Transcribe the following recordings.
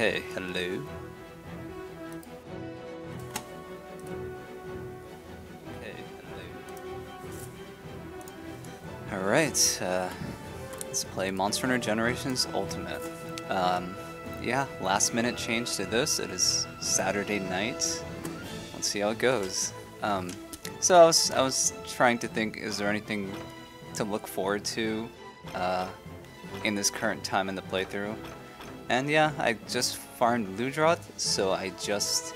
Okay, hello. Alright, uh, let's play Monster Hunter Generations Ultimate. Um, yeah, last minute change to this. It is Saturday night. Let's see how it goes. Um, so I was, I was trying to think, is there anything to look forward to uh, in this current time in the playthrough? And yeah, I just farmed Ludroth, so I just...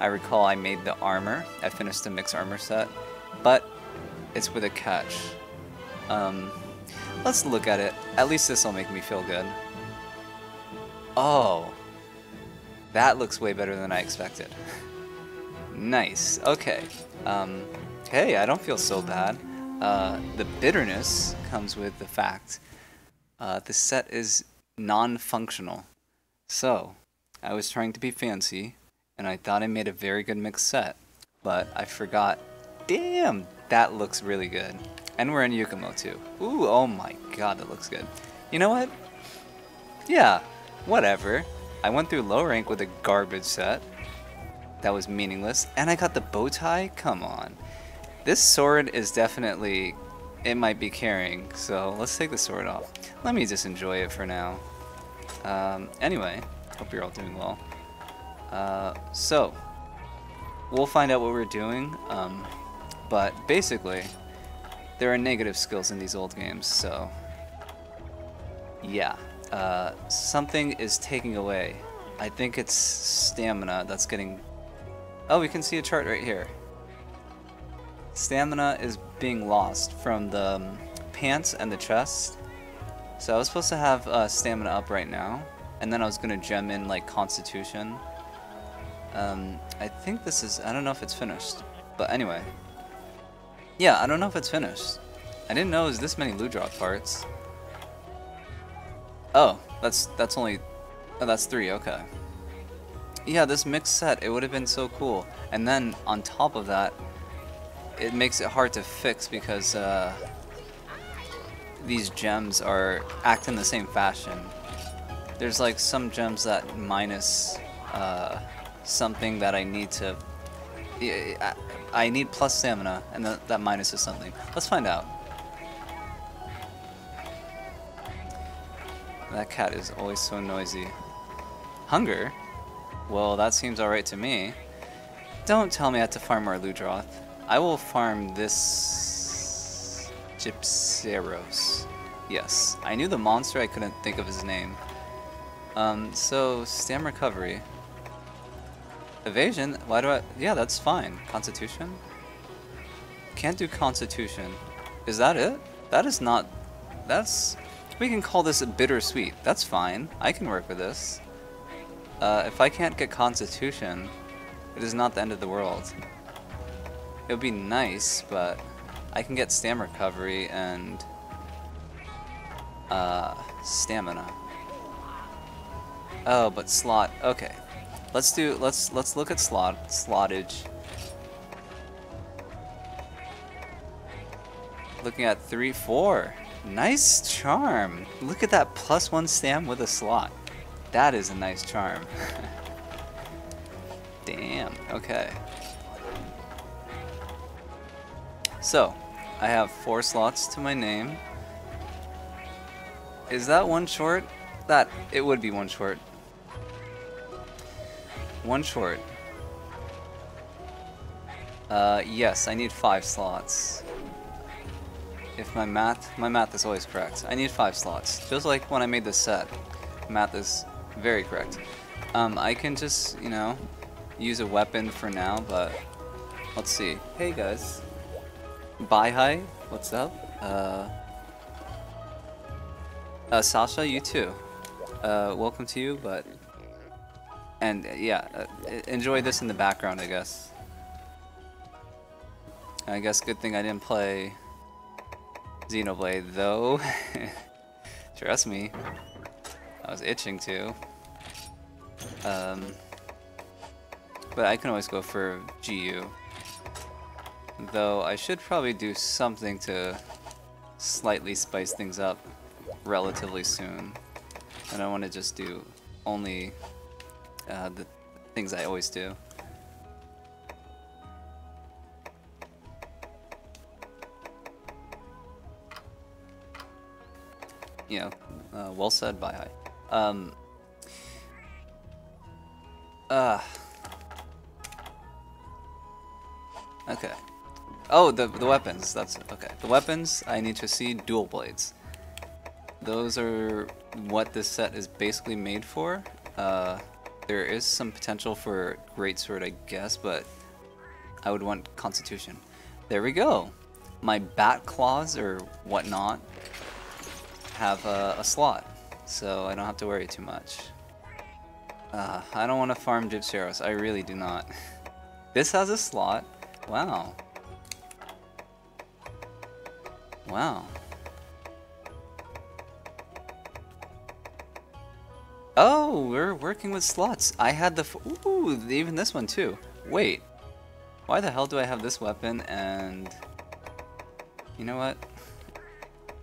I recall I made the armor. I finished the mixed armor set, but it's with a catch. Um, let's look at it. At least this will make me feel good. Oh, that looks way better than I expected. nice. Okay. Um, hey, I don't feel so bad. Uh, the bitterness comes with the fact uh, the set is non-functional. So, I was trying to be fancy, and I thought I made a very good mixed set, but I forgot. Damn, that looks really good. And we're in Yukumo too. Ooh, oh my god, that looks good. You know what? Yeah, whatever. I went through low rank with a garbage set. That was meaningless. And I got the bow tie? Come on. This sword is definitely... It might be carrying, so let's take the sword off. Let me just enjoy it for now. Um, anyway, hope you're all doing well. Uh, so, we'll find out what we're doing, um, but basically, there are negative skills in these old games, so yeah. Uh, something is taking away. I think it's stamina that's getting... Oh, we can see a chart right here. Stamina is being lost from the um, pants and the chest. So I was supposed to have uh, stamina up right now, and then I was going to gem in like constitution. Um, I think this is... I don't know if it's finished. But anyway. Yeah, I don't know if it's finished. I didn't know it was this many Ludroth parts. Oh, that's that's only... Oh, that's three, okay. Yeah, this mixed set, it would have been so cool. And then, on top of that, it makes it hard to fix because uh, these gems are act in the same fashion. There's like some gems that minus uh, something that I need to... I need plus stamina, and that, that minus is something. Let's find out. That cat is always so noisy. Hunger? Well, that seems alright to me. Don't tell me I have to farm more Ludroth. I will farm this... Gypceros. Yes, I knew the monster, I couldn't think of his name. Um, so, stam recovery. Evasion? Why do I... Yeah, that's fine. Constitution? Can't do Constitution. Is that it? That is not... That's... We can call this a bittersweet. That's fine. I can work with this. Uh, if I can't get Constitution, it is not the end of the world. It would be nice, but I can get stam recovery and uh, stamina. Oh, but slot. Okay, let's do. Let's let's look at slot slotage. Looking at three, four. Nice charm. Look at that plus one stam with a slot. That is a nice charm. Damn, okay. So, I have four slots to my name. Is that one short? That, it would be one short. One short. Uh, yes, I need five slots if my math, my math is always correct. I need five slots, just like when I made this set. Math is very correct. Um, I can just, you know, use a weapon for now, but let's see. Hey guys. Bye hi, what's up? Uh, uh, Sasha, you too. Uh, welcome to you, but... And uh, yeah, uh, enjoy this in the background, I guess. I guess good thing I didn't play Xenoblade, though. Trust me. I was itching to. Um, but I can always go for GU. Though I should probably do something to slightly spice things up relatively soon. And I don't want to just do only uh, the things I always do. You know, uh, well said, bye hi. Um, uh, okay. Oh, the, the weapons, that's, okay. The weapons, I need to see dual blades. Those are what this set is basically made for. Uh, there is some potential for greatsword, I guess, but I would want constitution. There we go. My bat claws or whatnot have a, a slot, so I don't have to worry too much. Uh, I don't want to farm Arrows. I really do not. This has a slot. Wow. Wow. Oh, we're working with slots. I had the... Ooh, even this one too. Wait. Why the hell do I have this weapon and... You know what?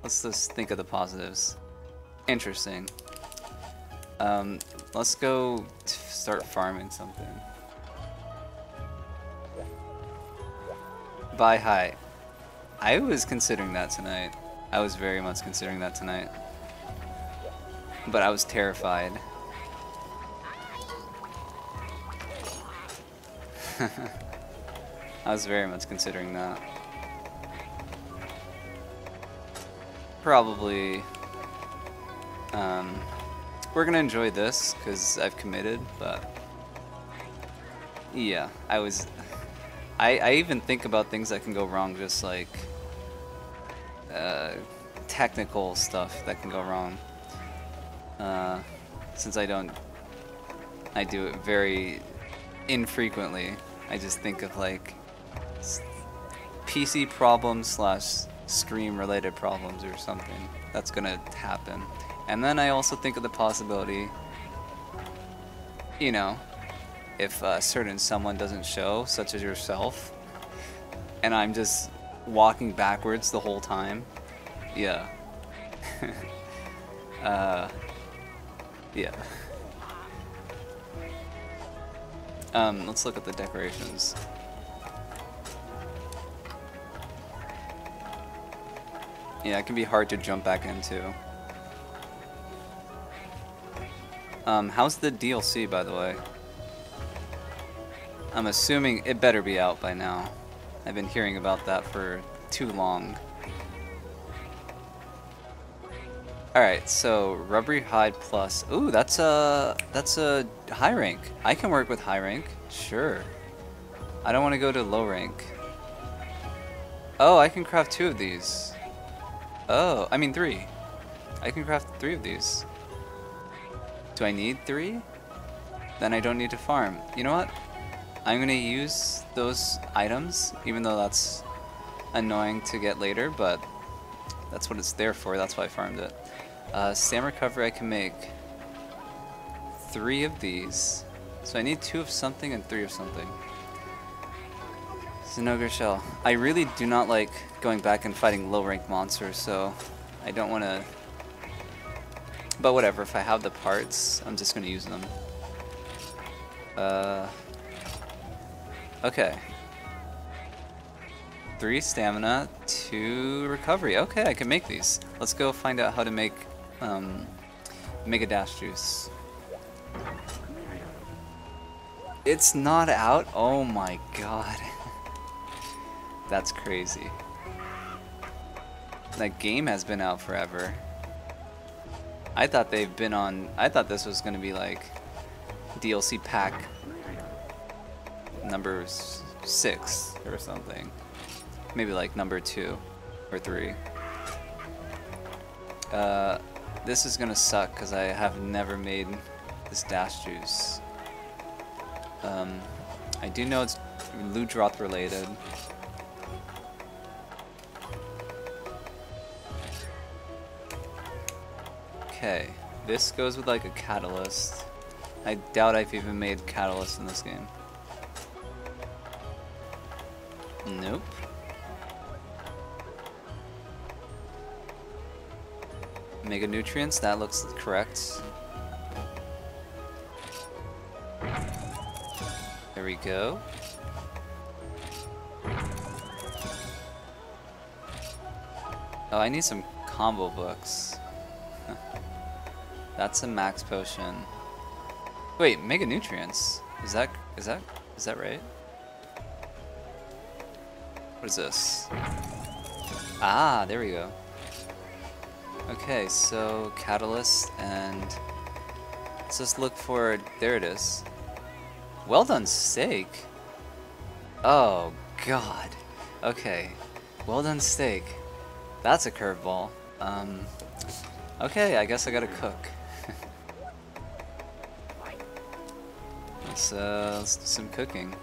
Let's just think of the positives. Interesting. Um, let's go start farming something. Bye hi. I was considering that tonight. I was very much considering that tonight. But I was terrified. I was very much considering that. Probably... Um, we're gonna enjoy this, because I've committed, but... Yeah, I was... I, I even think about things that can go wrong, just like... Uh, technical stuff that can go wrong. Uh, since I don't... I do it very infrequently. I just think of like PC problems slash stream related problems or something that's gonna happen. And then I also think of the possibility, you know, if a certain someone doesn't show, such as yourself, and I'm just walking backwards the whole time, yeah. uh, yeah. Um, let's look at the decorations. Yeah, it can be hard to jump back into. Um, how's the DLC, by the way? I'm assuming it better be out by now. I've been hearing about that for too long. Alright, so rubbery hide plus. Ooh, that's a that's a high rank. I can work with high rank. Sure. I don't want to go to low rank. Oh, I can craft two of these. Oh, I mean three. I can craft three of these. Do I need three? Then I don't need to farm. You know what? I'm gonna use those items, even though that's annoying to get later, but that's what it's there for, that's why I farmed it. Uh, Stam recovery I can make three of these. So I need two of something and three of something. Zinogre Shell. I really do not like going back and fighting low rank monsters, so I don't want to but whatever, if I have the parts, I'm just going to use them. Uh, okay. Three stamina, two recovery. Okay, I can make these. Let's go find out how to make um, Mega Dash Juice. It's not out? Oh my god. That's crazy. That game has been out forever. I thought they've been on. I thought this was gonna be like DLC pack number six or something. Maybe like number two or three. Uh, this is gonna suck because I have never made this dash juice. Um, I do know it's Ludroth related. Okay, this goes with like a catalyst. I doubt I've even made catalyst in this game. Nope. Mega nutrients, that looks correct. There we go. Oh, I need some combo books. That's a max potion. Wait, mega nutrients. Is that is that is that right? What is this? Ah, there we go. Okay, so catalyst and let's just look for it. there it is. Well done steak. Oh god. Okay. Well done steak. That's a curveball. Um Okay, I guess I gotta cook. let's uh let's do some cooking.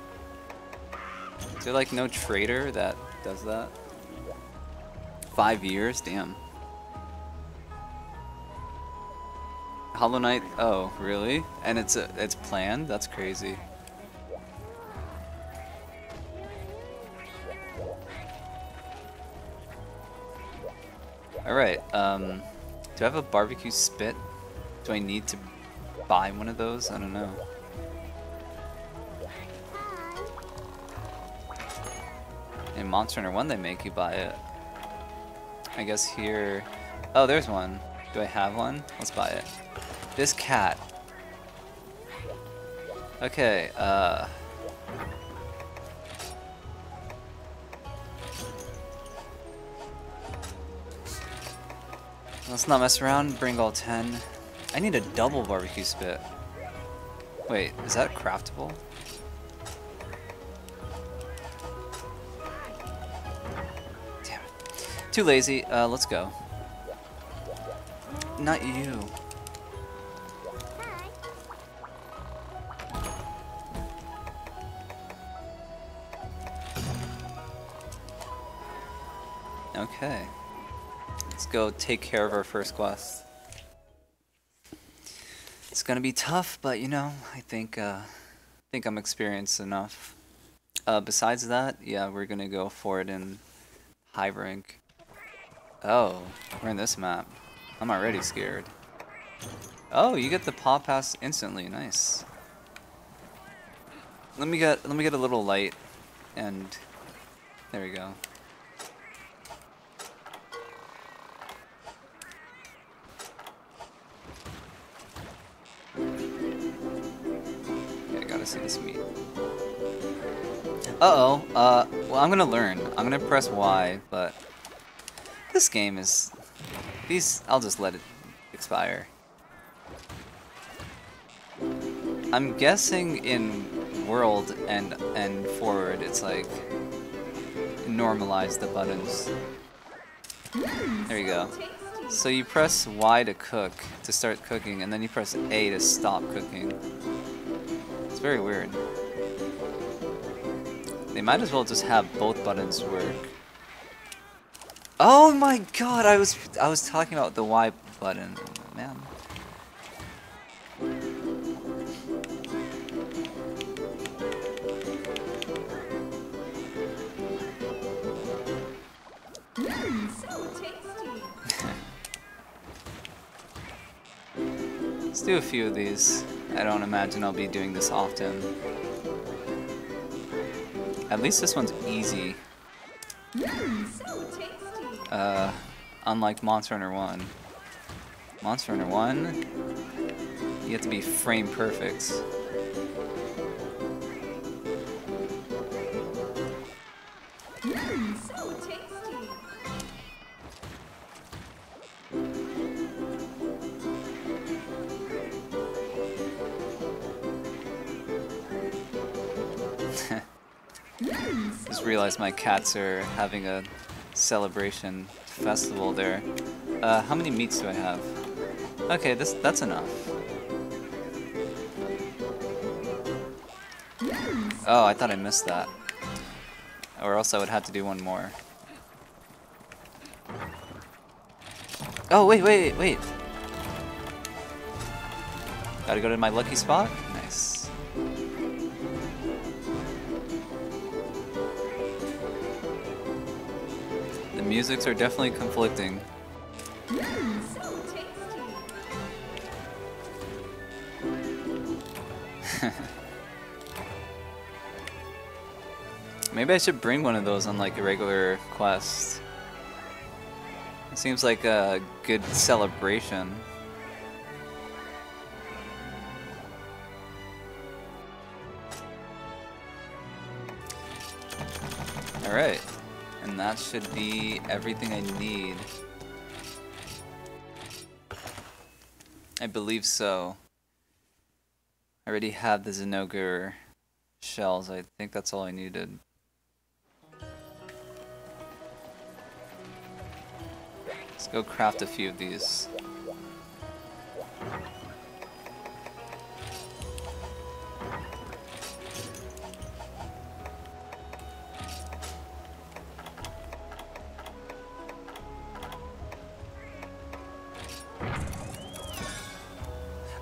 Is there like no trader that does that? Five years? Damn. Hollow Knight. Oh, really? And it's a, it's planned. That's crazy. All right. Um, do I have a barbecue spit? Do I need to buy one of those? I don't know. In Monster Hunter 1 they make you buy it. I guess here... Oh, there's one. Do I have one? Let's buy it. This cat. Okay, uh... Let's not mess around, bring all 10. I need a double barbecue spit. Wait, is that craftable? Too lazy, uh, let's go. Not you. Okay. Let's go take care of our first quest. It's gonna be tough, but you know, I think uh, I think I'm experienced enough. Uh, besides that, yeah, we're gonna go for it in high rank. Oh, we're in this map. I'm already scared. Oh, you get the paw pass instantly. Nice. Let me get let me get a little light, and there we go. I got to see this meat. Uh-oh. Uh, well, I'm gonna learn. I'm gonna press Y, but this game is... These... I'll just let it expire. I'm guessing in World and, and Forward, it's like... Normalize the buttons. There you go. So you press Y to cook, to start cooking, and then you press A to stop cooking It's very weird. They might as well just have both buttons work. Oh my god, I was I was talking about the Y button, man. Let's do a few of these. I don't imagine I'll be doing this often. At least this one's easy. Hmm, Uh, unlike Monster Hunter 1. Monster Hunter 1, you have to be frame perfect. realize my cats are having a celebration festival there. Uh, how many meats do I have? Okay, this that's enough. Oh, I thought I missed that. Or else I would have to do one more. Oh, wait, wait, wait. Gotta go to my lucky spot? Musics are definitely conflicting. Maybe I should bring one of those on like a regular quest. It seems like a good celebration. Alright. And that should be everything I need. I believe so. I already have the Zinogre shells. I think that's all I needed. Let's go craft a few of these.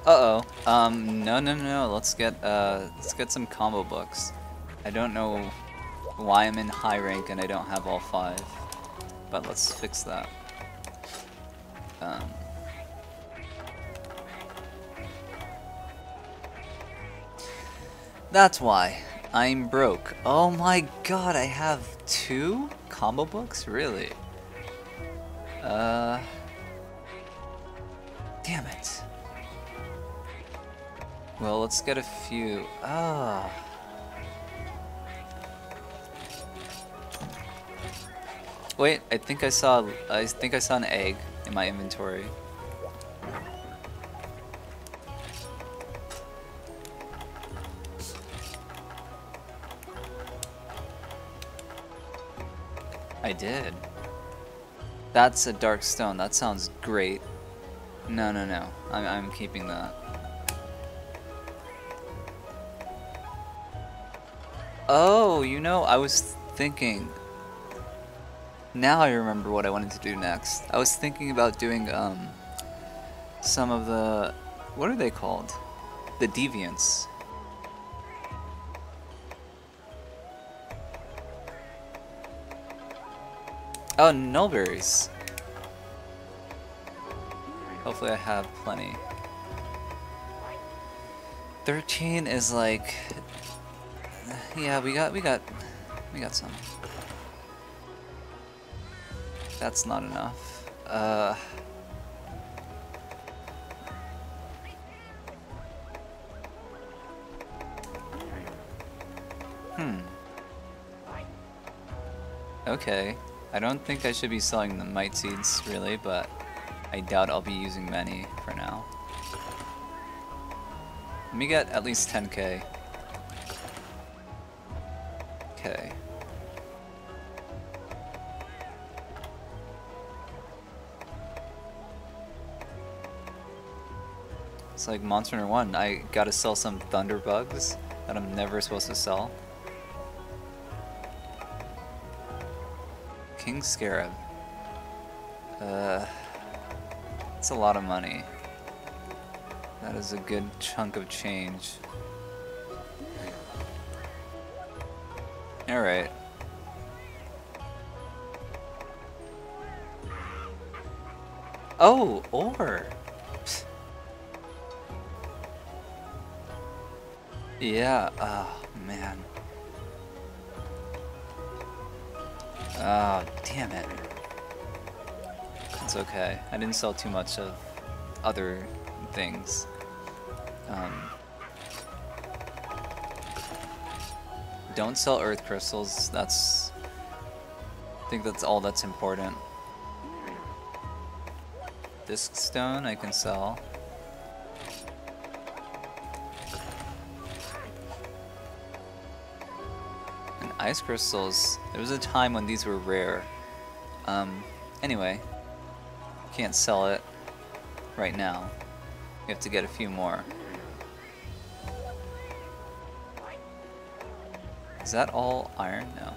Uh-oh. Um, no, no, no, let's get, uh, let's get some combo books. I don't know why I'm in high rank and I don't have all five, but let's fix that. Um, that's why. I'm broke. Oh my god, I have two combo books? Really? Uh... Damn it. Well, let's get a few. Ah. Wait, I think I saw I think I saw an egg in my inventory. I did. That's a dark stone. That sounds great. No, no, no. I'm, I'm keeping that. Oh, you know, I was thinking. Now I remember what I wanted to do next. I was thinking about doing um some of the what are they called? The deviants. Oh, nullberries. Hopefully I have plenty. 13 is like yeah, we got, we got, we got some. That's not enough. Uh... Hmm. Okay. I don't think I should be selling the might seeds, really, but I doubt I'll be using many for now. Let me get at least 10k. It's like Monster Hunter 1, I gotta sell some thunder bugs that I'm never supposed to sell. King Scarab. Uh, it's a lot of money. That is a good chunk of change. Alright. Oh, ore! Yeah, oh man. Oh, damn it. It's okay. I didn't sell too much of other things. Um, Don't sell earth crystals. That's... I think that's all that's important. Disc stone I can sell. Ice crystals, there was a time when these were rare. Um, anyway, can't sell it right now. You have to get a few more. Is that all iron? No.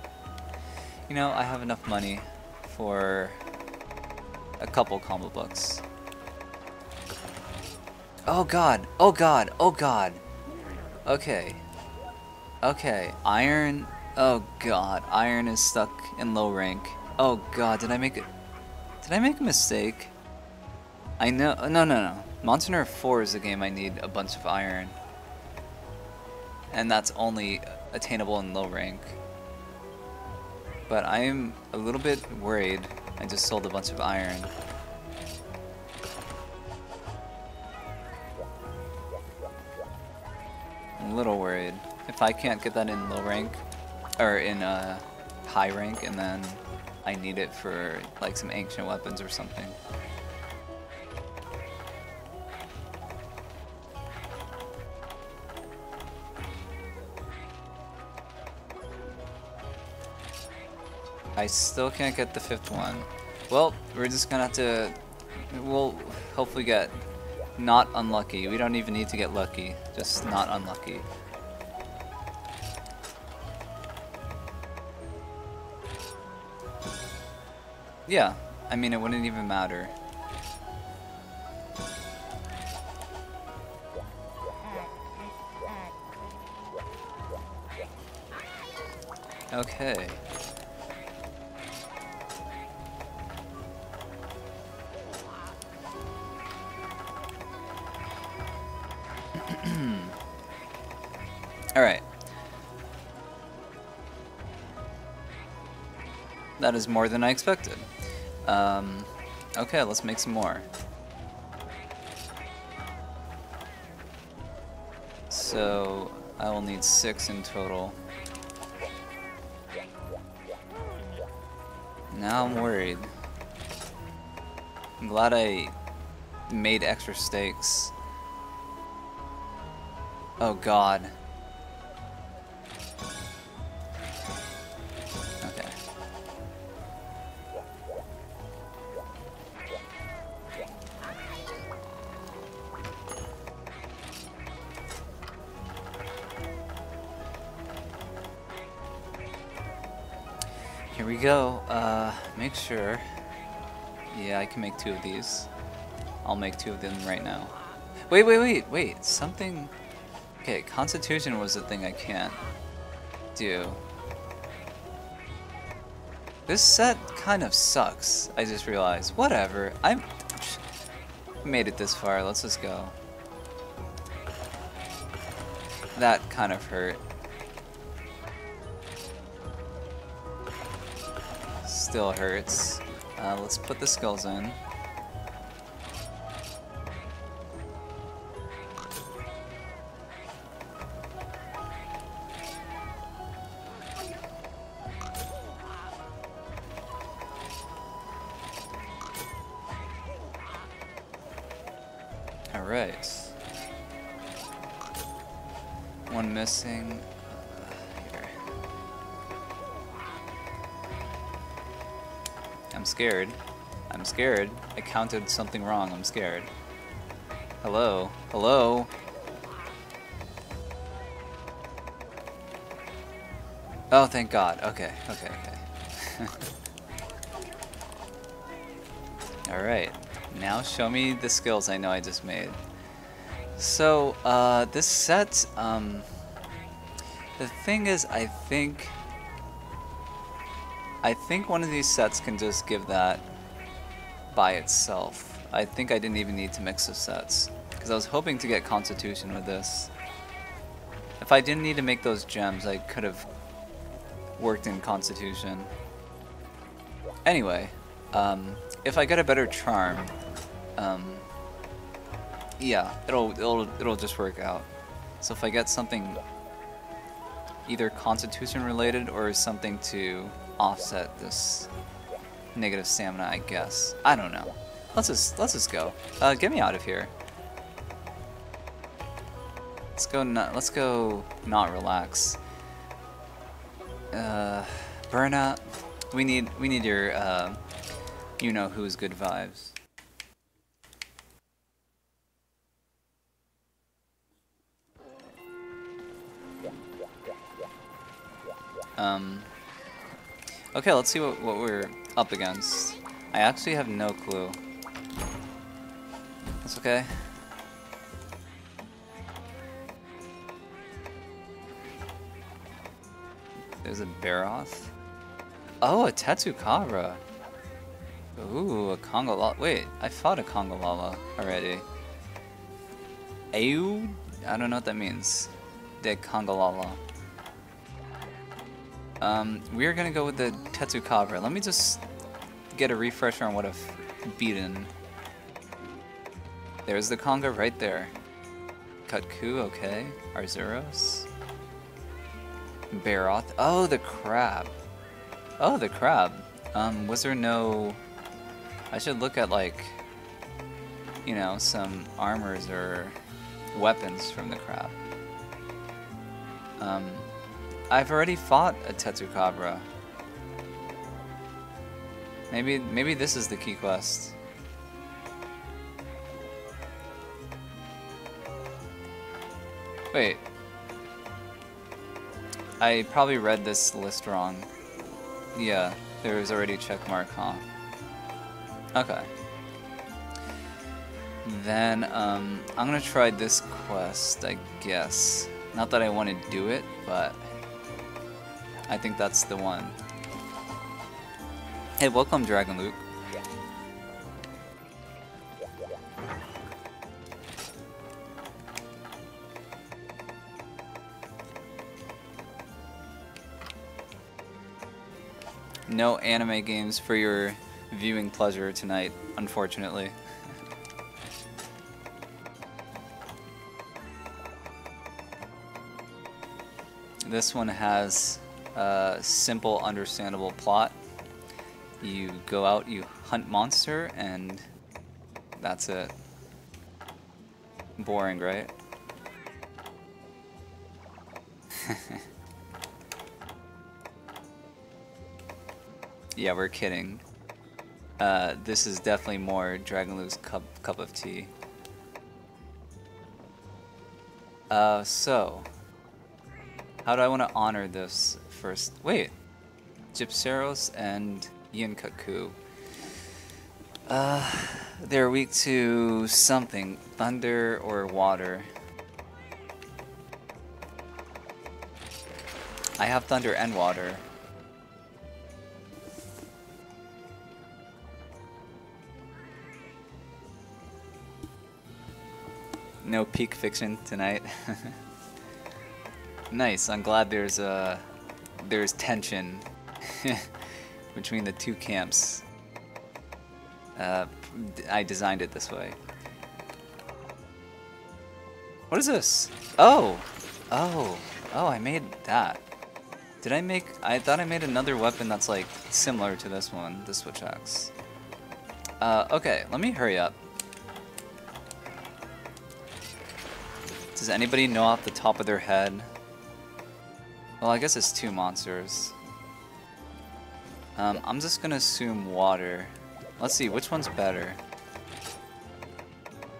You know, I have enough money for a couple combo books. Oh god, oh god, oh god. Okay. Okay, iron, oh god, iron is stuck in low rank. Oh god, did I make it? Did I make a mistake? I know, oh, no, no, no. Monster Hunter 4 is a game I need a bunch of iron. And that's only attainable in low rank. But I am a little bit worried. I just sold a bunch of iron. I'm a little worried. If I can't get that in low rank, or in a high rank, and then I need it for like some ancient weapons or something. I still can't get the fifth one. Well, we're just gonna have to... We'll hopefully get not unlucky. We don't even need to get lucky, just not unlucky. Yeah, I mean it wouldn't even matter. Okay. That is more than I expected. Um, okay, let's make some more. So, I will need six in total. Now I'm worried. I'm glad I made extra stakes. Oh god. Go. Uh, make sure. Yeah, I can make two of these. I'll make two of them right now. Wait, wait, wait, wait. Something... Okay, Constitution was the thing I can't do. This set kind of sucks, I just realized. Whatever, I'm... Made it this far, let's just go. That kind of hurt. Still hurts. Uh, let's put the skulls in. Scared. I counted something wrong. I'm scared. Hello? Hello? Oh, thank God. Okay, okay, okay. Alright. Now show me the skills I know I just made. So, uh, this set, um, the thing is, I think, I think one of these sets can just give that by itself. I think I didn't even need to mix the sets, because I was hoping to get Constitution with this. If I didn't need to make those gems, I could have worked in Constitution. Anyway, um, if I get a better charm, um, yeah, it'll it'll it'll just work out. So if I get something either Constitution related or something to offset this negative stamina, I guess. I don't know. Let's just let's just go. Uh, get me out of here. Let's go. Not, let's go. Not relax. Uh, Burnout. We need we need your uh, you know who's good vibes. Um, okay, let's see what, what we're up against. I actually have no clue. That's okay. There's a Barroth. Oh, a Tetsucabra. Ooh, a Congo Wait, I fought a Congalala already. Ayu? I don't know what that means. De Congalala. Um, we're gonna go with the Tetsucabra. Let me just get a refresher on what I've beaten. There's the Conga right there. Kut-Ku, okay. Arzuros. Barroth. Oh, the crab. Oh, the crab. Um, was there no... I should look at, like, you know, some armors or weapons from the crab. Um, I've already fought a Tetsucabra. Maybe, maybe this is the key quest. Wait. I probably read this list wrong. Yeah, there was already a check mark, huh? Okay. Then, um, I'm gonna try this quest, I guess. Not that I want to do it, but I think that's the one. Hey, welcome, Dragon Luke. No anime games for your viewing pleasure tonight, unfortunately. this one has a simple, understandable plot. You go out, you hunt monster, and that's it. Boring, right? Yeah, we're kidding. Uh, this is definitely more Dragon Luke's cup, cup of tea. Uh, so... How do I want to honor this first? Wait! Gypceros and Yian Kut-Ku. Uh, they're weak to something. Thunder or water. I have thunder and water. No peak fiction tonight. nice. I'm glad there's uh there's tension between the two camps. Uh, I designed it this way. What is this? Oh! Oh! Oh, I made that. Did I make... I thought I made another weapon that's like similar to this one, the Switch Axe. Uh, okay, let me hurry up. Does anybody know off the top of their head? Well, I guess it's two monsters. Um, I'm just gonna assume water. Let's see, which one's better?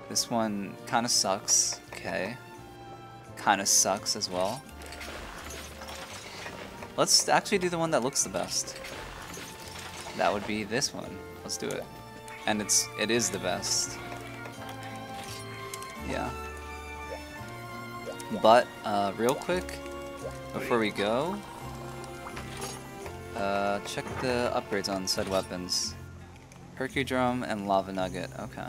This one kinda sucks. Okay. Kinda sucks as well. Let's actually do the one that looks the best. That would be this one. Let's do it. And it's it is the best. Yeah. But, uh, real quick, before we go, uh, check the upgrades on said weapons. Hercudrome and Lava Nugget, okay.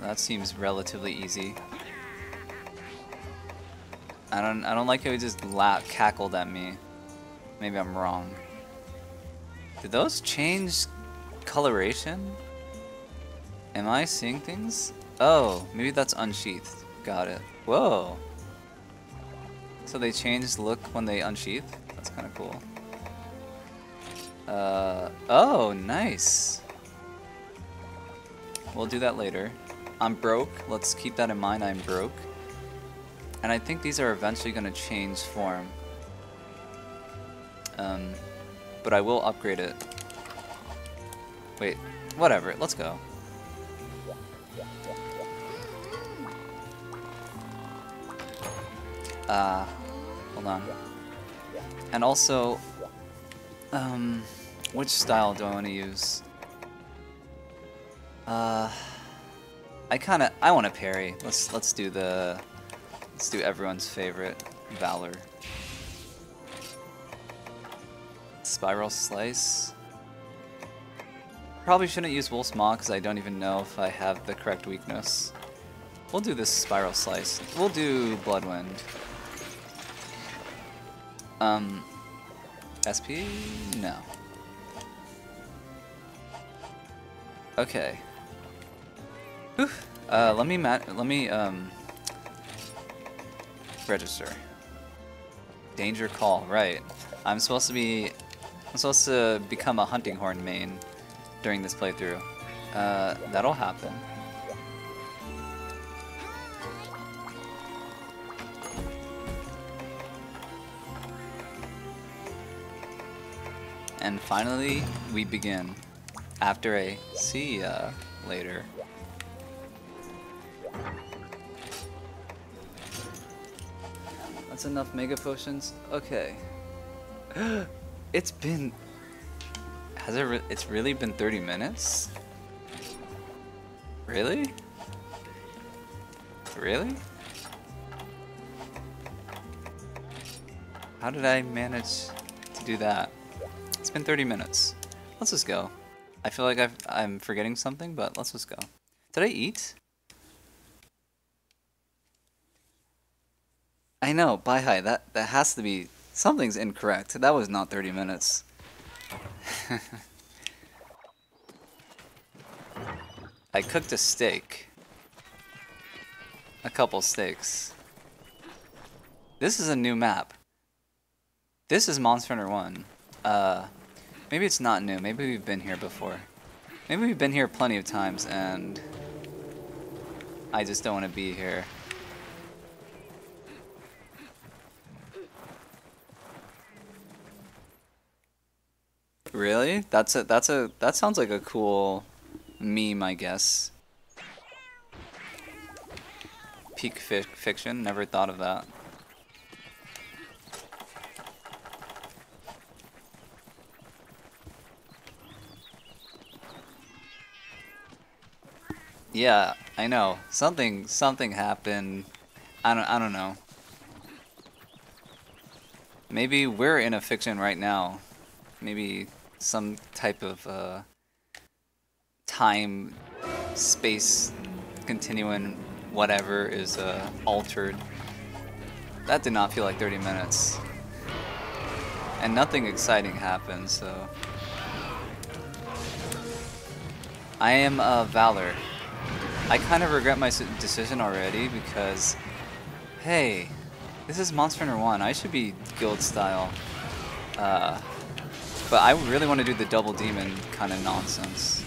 That seems relatively easy. I don't I don't like how he just la cackled at me. Maybe I'm wrong. Did those change coloration? Am I seeing things? Oh, maybe that's unsheathed. Got it. Whoa. So they changed look when they unsheath? That's kind of cool. Uh, oh, nice. We'll do that later. I'm broke. Let's keep that in mind. I'm broke. And I think these are eventually going to change form. Um, but I will upgrade it. Wait, whatever. Let's go. Uh, Hold on. And also, um, which style do I want to use? Uh, I kind of I want to parry. Let's let's do the let's do everyone's favorite Valor. Spiral Slice. Probably shouldn't use Wolf's Maw because I don't even know if I have the correct weakness. We'll do this Spiral Slice. We'll do Bloodwind. Um, SP? No. Okay. Whew. Uh, let me let me um register. Danger call, right. I'm supposed to be I'm supposed to become a hunting horn main during this playthrough. Uh, that'll happen. Finally, we begin. After a see ya later. That's enough mega potions? Okay. it's been... Has it re it's really been 30 minutes? Really? Really? How did I manage to do that? It's been 30 minutes. Let's just go. I feel like I've, I'm forgetting something, but let's just go. Did I eat? I know, Bai that, that has to be... Something's incorrect. That was not 30 minutes. I cooked a steak. A couple steaks. This is a new map. This is Monster Hunter 1. Uh, maybe it's not new. Maybe we've been here before. Maybe we've been here plenty of times and I just don't want to be here. Really? That's a that's a that sounds like a cool meme, I guess. Peak fi fiction. Never thought of that. Yeah, I know. Something something happened. I don't I don't know. Maybe we're in a fiction right now. Maybe some type of uh, time, space, continuum, whatever is uh, altered. That did not feel like 30 minutes. And nothing exciting happened, so... I am uh, Valor. I kind of regret my decision already because, hey, this is Monster Hunter 1. I should be guild style. Uh, but I really want to do the double demon kind of nonsense.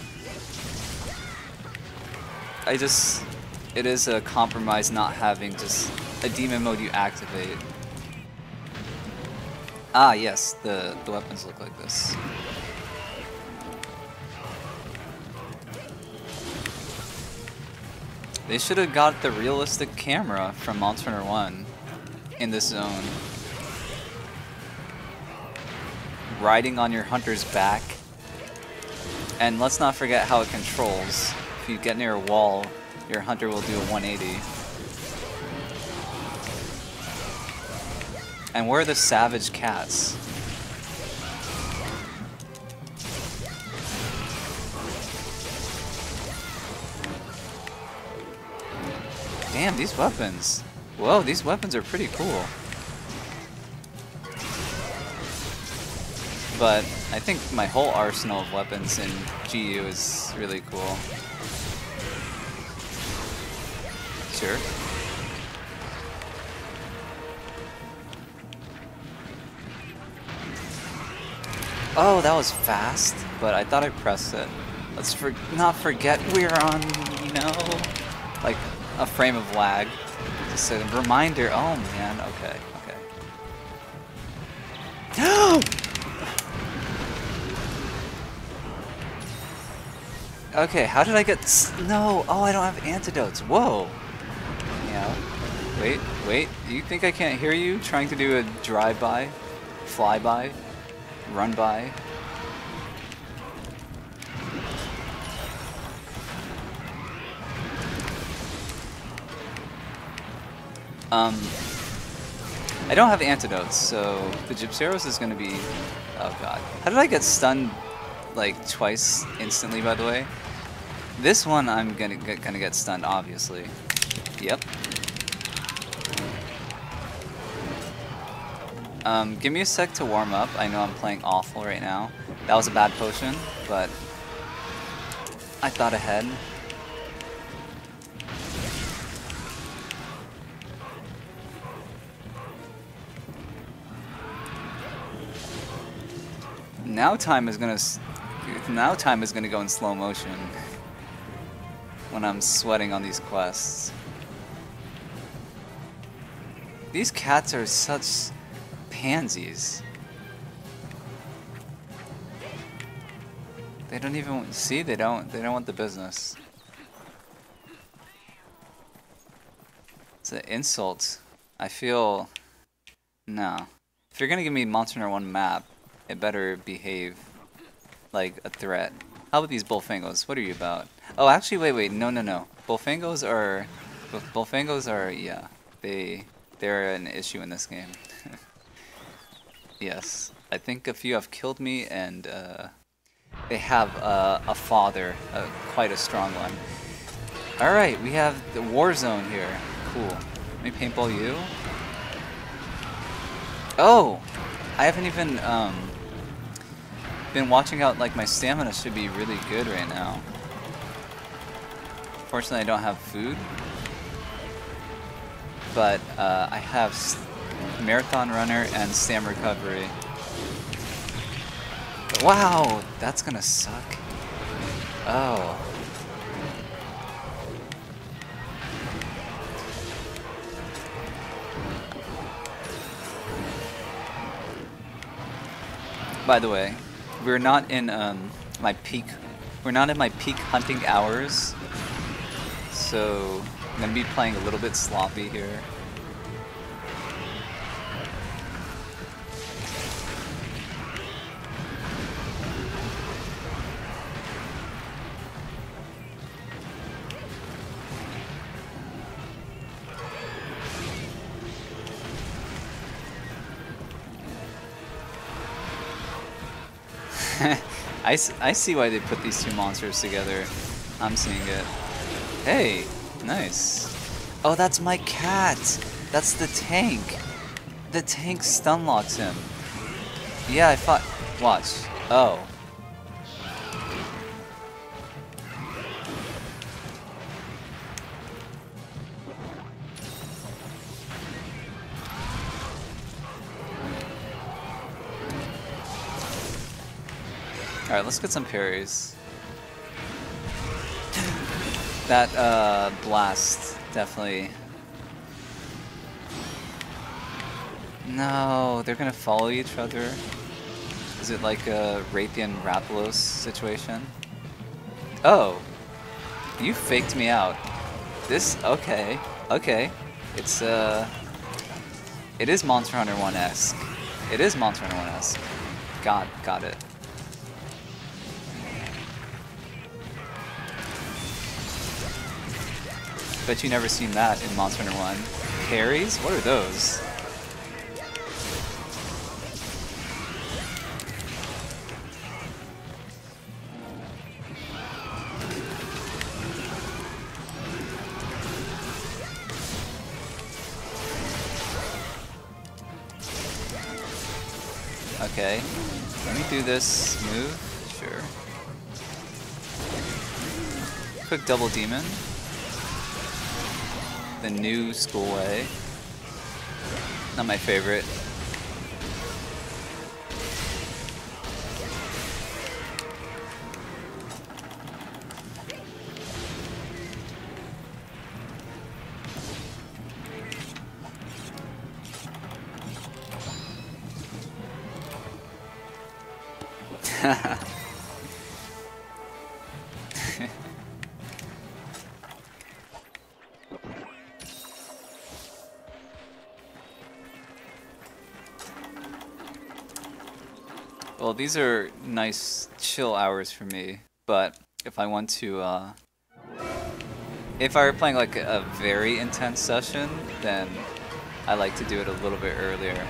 I just, it is a compromise not having just a demon mode you activate. Ah, yes, the, the weapons look like this. They should have got the realistic camera from Monster Hunter 1 in this zone riding on your hunter's back. And let's not forget how it controls. If you get near a wall, your hunter will do a 180. And where are the savage cats? Damn, these weapons. Whoa, these weapons are pretty cool. But I think my whole arsenal of weapons in GU is really cool. Sure. Oh, that was fast, but I thought I pressed it. Let's for not forget we're on, you know, like a frame of lag. Just a reminder. Oh man, okay, okay. No. okay, how did I get... No! Oh, I don't have antidotes. Whoa! Yeah. Wait, wait. You think I can't hear you trying to do a drive-by? Fly-by? Run-by? Um... I don't have antidotes, so the Gypceros is going to be... Oh god. How did I get stunned, like, twice instantly, by the way? This one I'm gonna get, gonna get stunned, obviously. Yep. Um, give me a sec to warm up. I know I'm playing awful right now. That was a bad potion, but I thought ahead. Now time is gonna now time is gonna go in slow motion when I'm sweating on these quests. These cats are such pansies. They don't even see. They don't. They don't want the business. It's an insult. I feel. No. If you're gonna give me Monster Hunter 1 map, it better behave like a threat. How about these Bullfangos? What are you about? Oh, actually, wait, wait. No, no, no. Bullfangos are... Bullfangos are, yeah. They, they're an issue in this game. yes. I think a few have killed me, and uh, they have uh, a father, uh, quite a strong one. Alright, we have the war zone here. Cool. Let me paintball you. Oh! I haven't even um, been watching out, like my stamina should be really good right now. Fortunately I don't have food. But uh, I have Marathon Runner and Stam Recovery. Wow, that's gonna suck. Oh. By the way, we're not in um, my peak. We're not in my peak hunting hours, so I'm gonna be playing a little bit sloppy here. I, I see why they put these two monsters together. I'm seeing it. Hey, nice. Oh, that's my cat. That's the tank. The tank stun locks him. Yeah, I thought. Watch. Oh. Alright, let's get some parries. That uh, blast definitely... No, they're gonna follow each other. Is it like a Rathian Rathalos situation? Oh, you faked me out. This, okay, okay. It's, uh, it is Monster Hunter 1-esque. It is Monster Hunter 1-esque. Got, got it. Bet you never seen that in Monster Hunter 1. Parries? What are those? Okay, let me do this move, sure. Quick double demon the new school way. Not my favorite. These are nice chill hours for me, but if I want to, uh, if I were playing like a very intense session, then I like to do it a little bit earlier.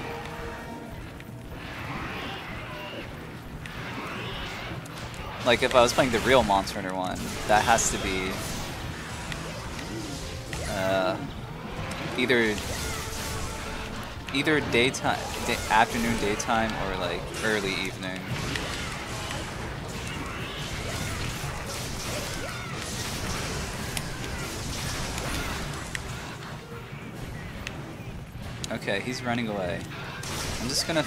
Like if I was playing the real Monster Hunter one, that has to be uh, either either daytime, day, afternoon, daytime, or like early evening. Okay, he's running away. I'm just gonna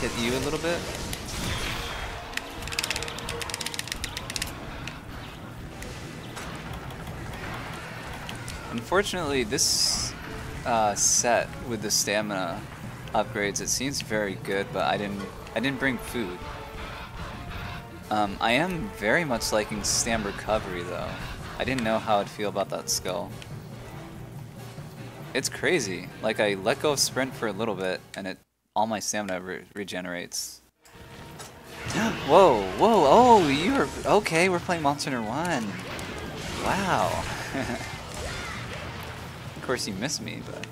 hit you a little bit. Unfortunately, this uh, set with the stamina upgrades, it seems very good, but I didn't I didn't bring food. Um, I am very much liking stam recovery though. I didn't know how I'd feel about that skill. It's crazy. Like I let go of sprint for a little bit, and it all my stamina re regenerates. whoa, whoa, oh, you're okay. We're playing Monster Hunter One. Wow. of course, you missed me, but.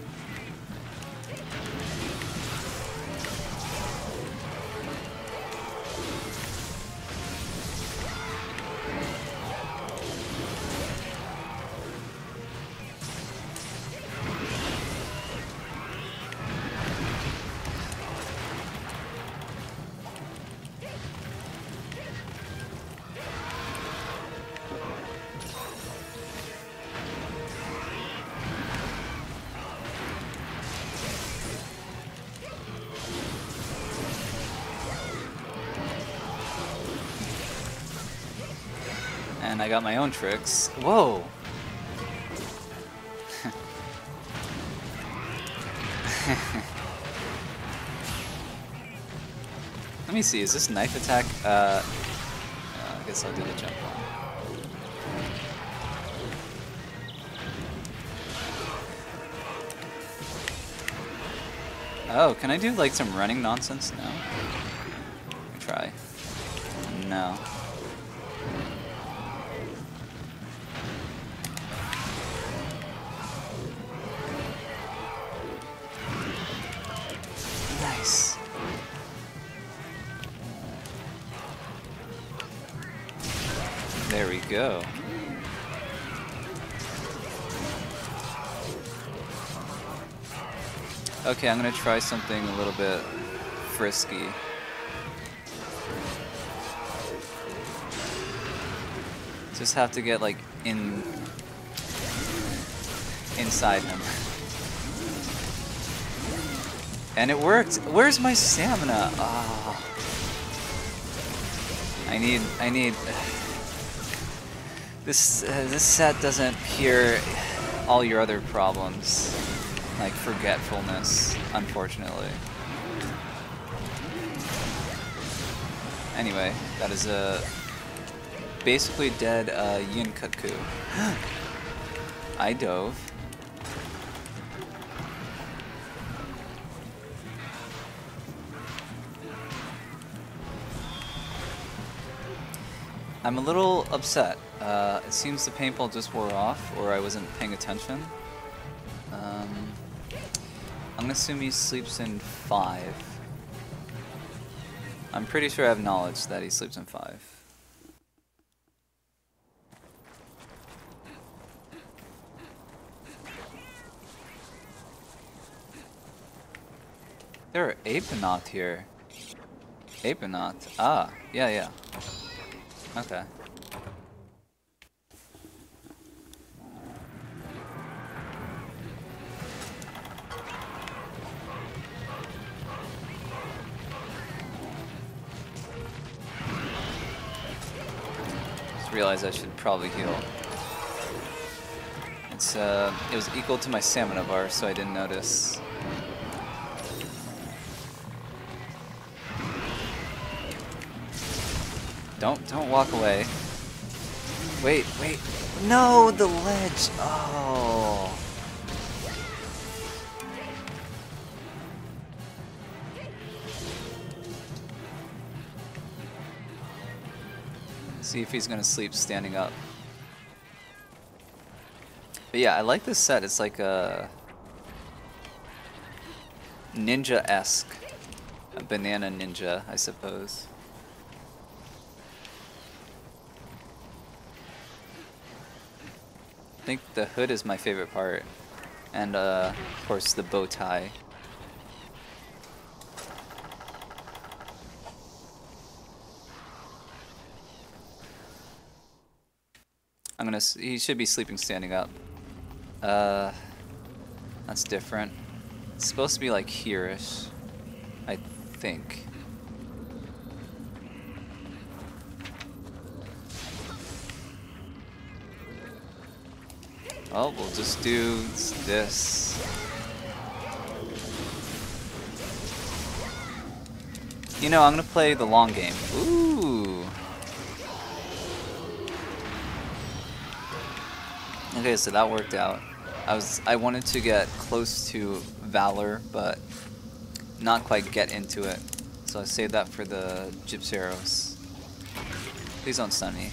Got my own tricks. Whoa! Let me see, is this knife attack? Uh, uh, I guess I'll do the jump. Oh, can I do like some running nonsense? No. Try. No. Okay, I'm gonna try something a little bit frisky. Just have to get like in inside him. And it worked. Where's my stamina? Oh. I need I need this uh, this set doesn't cure all your other problems like forgetfulness, unfortunately. Anyway, that is a basically dead uh, Yian Kut-Ku. I dove. I'm a little upset. Uh, it seems the paintball just wore off, or I wasn't paying attention. Gonna assume he sleeps in 5. I'm pretty sure I have knowledge that he sleeps in 5. There are Aptonoth here. Aptonoth. Ah, yeah, yeah. Okay. Just realized I should probably heal. It's uh, it was equal to my stamina bar, so I didn't notice. Don't, don't walk away. Wait, wait. No, the ledge. Oh. See if he's gonna sleep standing up. But yeah, I like this set. It's like a ninja-esque. A banana ninja, I suppose. I think the hood is my favorite part. And, uh, of course, the bow tie. I'm. He should be sleeping standing up. Uh, that's different. It's supposed to be like here-ish, I think. Oh, we'll just do this. You know, I'm gonna play the long game. Ooh. Okay, so that worked out. I was I wanted to get close to Valor, but not quite get into it. So I saved that for the Gypceros. Please don't stun me.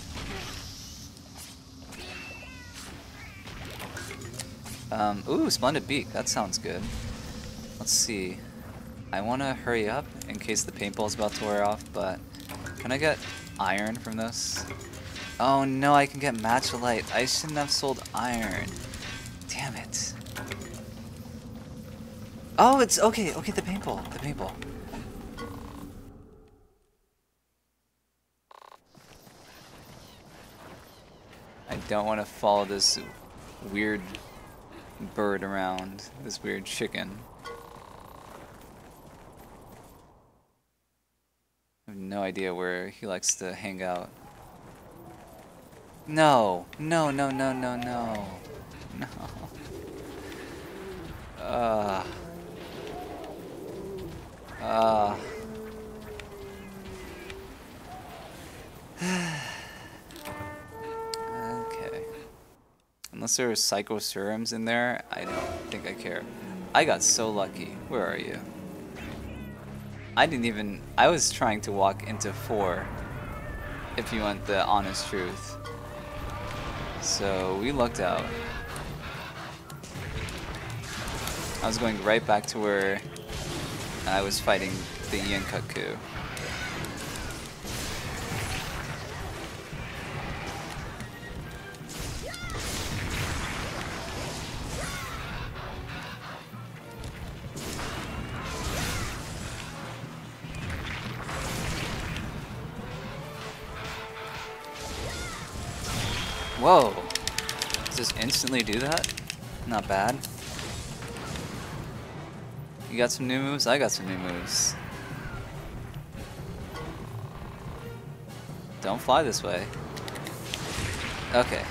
Um, ooh, Splendid Beak. That sounds good. Let's see. I want to hurry up in case the paintball is about to wear off, but can I get iron from this? Oh no, I can get machalite. I shouldn't have sold iron. Damn it. Oh, it's okay. Okay, the paintball. The paintball. I don't want to follow this weird bird around. This weird chicken. I have no idea where he likes to hang out. No, no, no, no, no, no, no. Uh. Uh. okay. Unless there are psycho serums in there, I don't think I care. I got so lucky. Where are you? I didn't even... I was trying to walk into four, if you want the honest truth. So we lucked out. I was going right back to where I was fighting the Yian Whoa! Does this instantly do that? Not bad. You got some new moves? I got some new moves. Don't fly this way. Okay.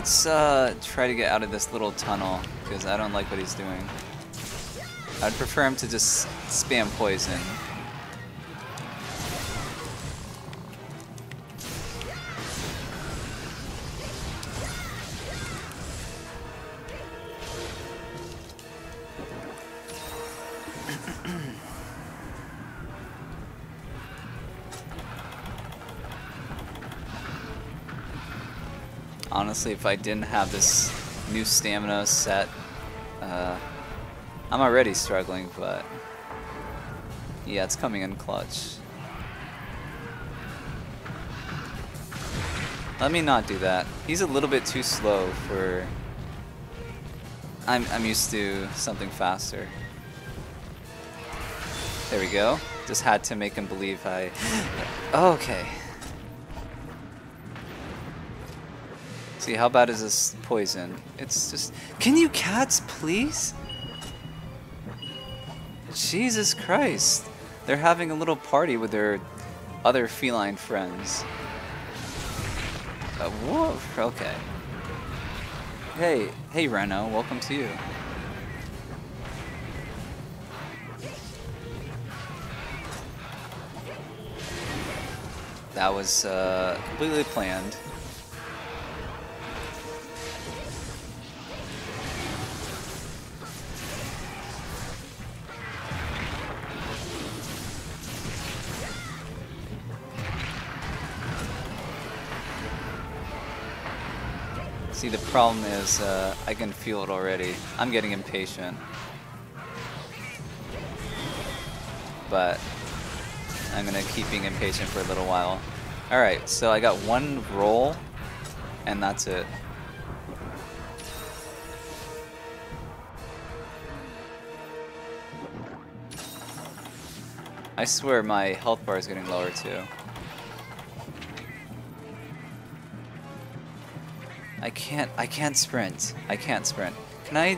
Let's uh, try to get out of this little tunnel, because I don't like what he's doing. I'd prefer him to just spam poison. Honestly, if I didn't have this new stamina set, uh, I'm already struggling, but yeah, it's coming in clutch. Let me not do that. He's a little bit too slow for... I'm, I'm used to something faster. There we go. Just had to make him believe I... okay. See, how bad is this poison? It's just... Can you cats, please? Jesus Christ. They're having a little party with their other feline friends. Uh, whoa, okay. Hey, hey Reno, welcome to you. That was uh, completely planned. Problem is uh, I can feel it already. I'm getting impatient. But I'm gonna keep being impatient for a little while. Alright, so I got one roll, and that's it. I swear my health bar is getting lower too. Can't, I can't sprint. I can't sprint. Can I?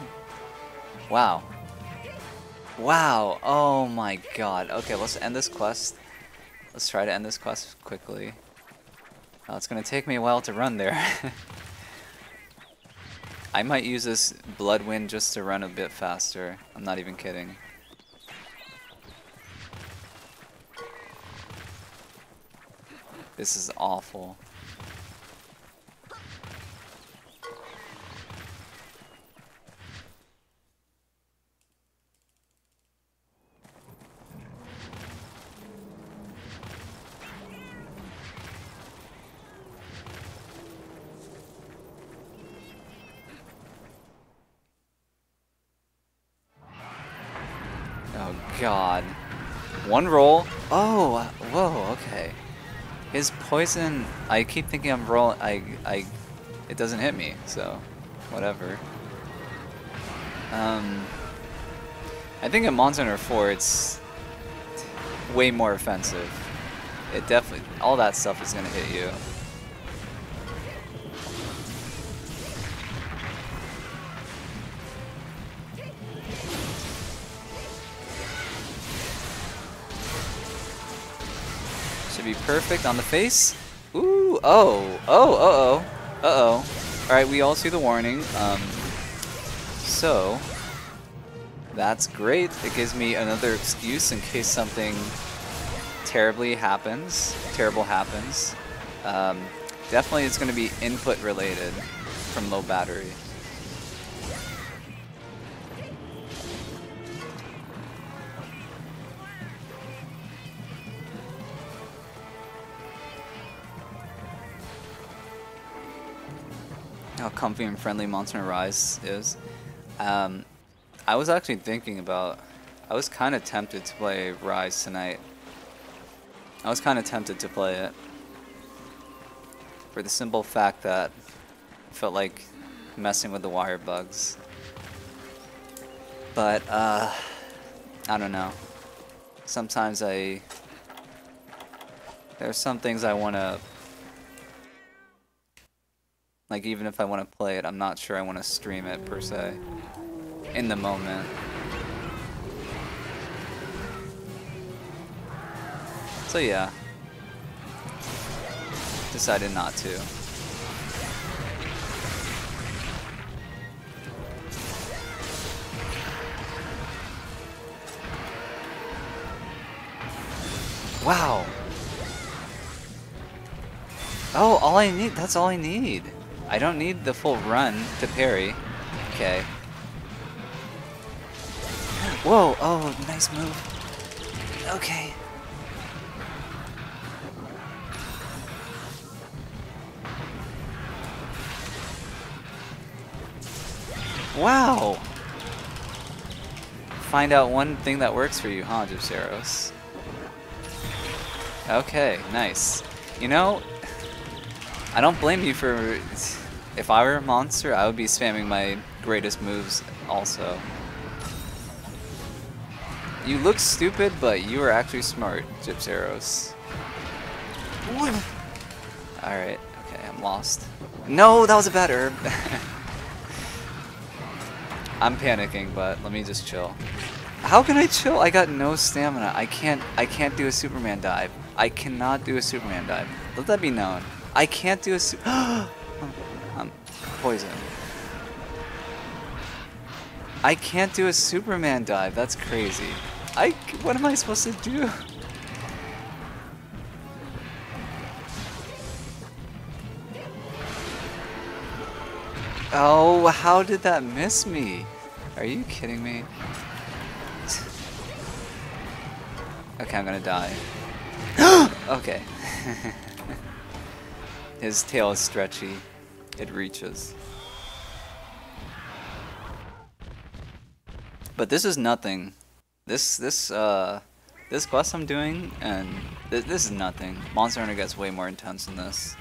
Wow. Wow, oh my god. Okay, let's end this quest. Let's try to end this quest quickly. Oh, it's gonna take me a while to run there. I might use this Bloodwind just to run a bit faster. I'm not even kidding. This is awful. One roll. Oh, whoa, okay. His poison, I keep thinking I'm rolling, I, I, it doesn't hit me, so, whatever. Um, I think in Monster Hunter 4 it's way more offensive. It definitely, all that stuff is gonna hit you. Perfect on the face. Ooh, oh, oh, uh-oh, uh-oh. Alright, we all see the warning. Um, so, that's great. It gives me another excuse in case something terribly happens, terrible happens. Um, definitely it's going to be input related from low battery. How comfy and friendly Monster Rise is. Um, I was actually thinking about, I was kind of tempted to play Rise tonight. I was kind of tempted to play it. For the simple fact that I felt like messing with the wire bugs. But, uh, I don't know. Sometimes I, there's some things I want to like, even if I want to play it, I'm not sure I want to stream it, per se. In the moment. So yeah. Decided not to. Wow. Oh, all I need, that's all I need. I don't need the full run to parry. Okay. Whoa, oh, nice move. Okay. Wow! Find out one thing that works for you, huh, Gypceros? Okay, nice. You know, I don't blame you for if I were a monster, I would be spamming my greatest moves also. You look stupid, but you are actually smart, Gypceros. Alright, okay, I'm lost. No, that was a bad herb. I'm panicking, but let me just chill. How can I chill? I got no stamina. I can't I can't do a Superman dive. I cannot do a Superman dive. Let that be known. I can't do a poisoned. I can't do a Superman dive. That's crazy. I. What am I supposed to do? Oh, how did that miss me? Are you kidding me? Okay, I'm gonna die. okay. His tail is stretchy it reaches. But this is nothing. This this uh this quest I'm doing, and th this is nothing. Monster Hunter gets way more intense than this.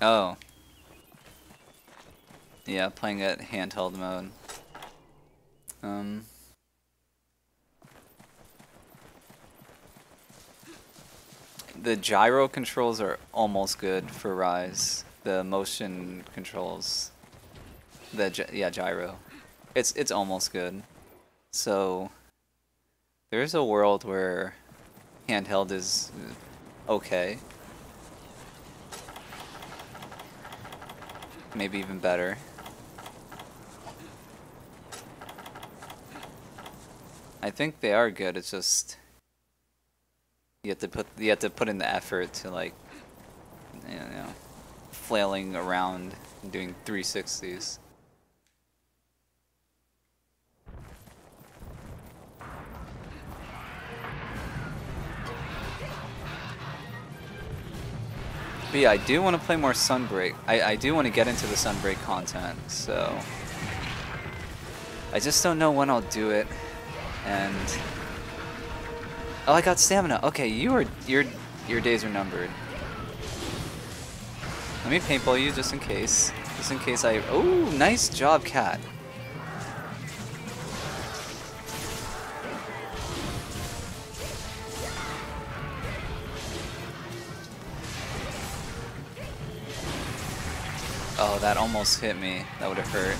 Oh. Yeah, playing at handheld mode. Um. The gyro controls are almost good for Rise. The motion controls. The yeah gyro. It's it's almost good. So there's a world where handheld is okay. Maybe even better. I think they are good. It's just you have to put you have to put in the effort to like you know flailing around and doing 360s. But yeah, I do want to play more Sunbreak. I, I do want to get into the Sunbreak content, so... I just don't know when I'll do it, and... Oh, I got stamina. Okay, you are your your days are numbered. Let me paintball you just in case. Just in case I... Oh, nice job, cat. Oh, that almost hit me. That would have hurt.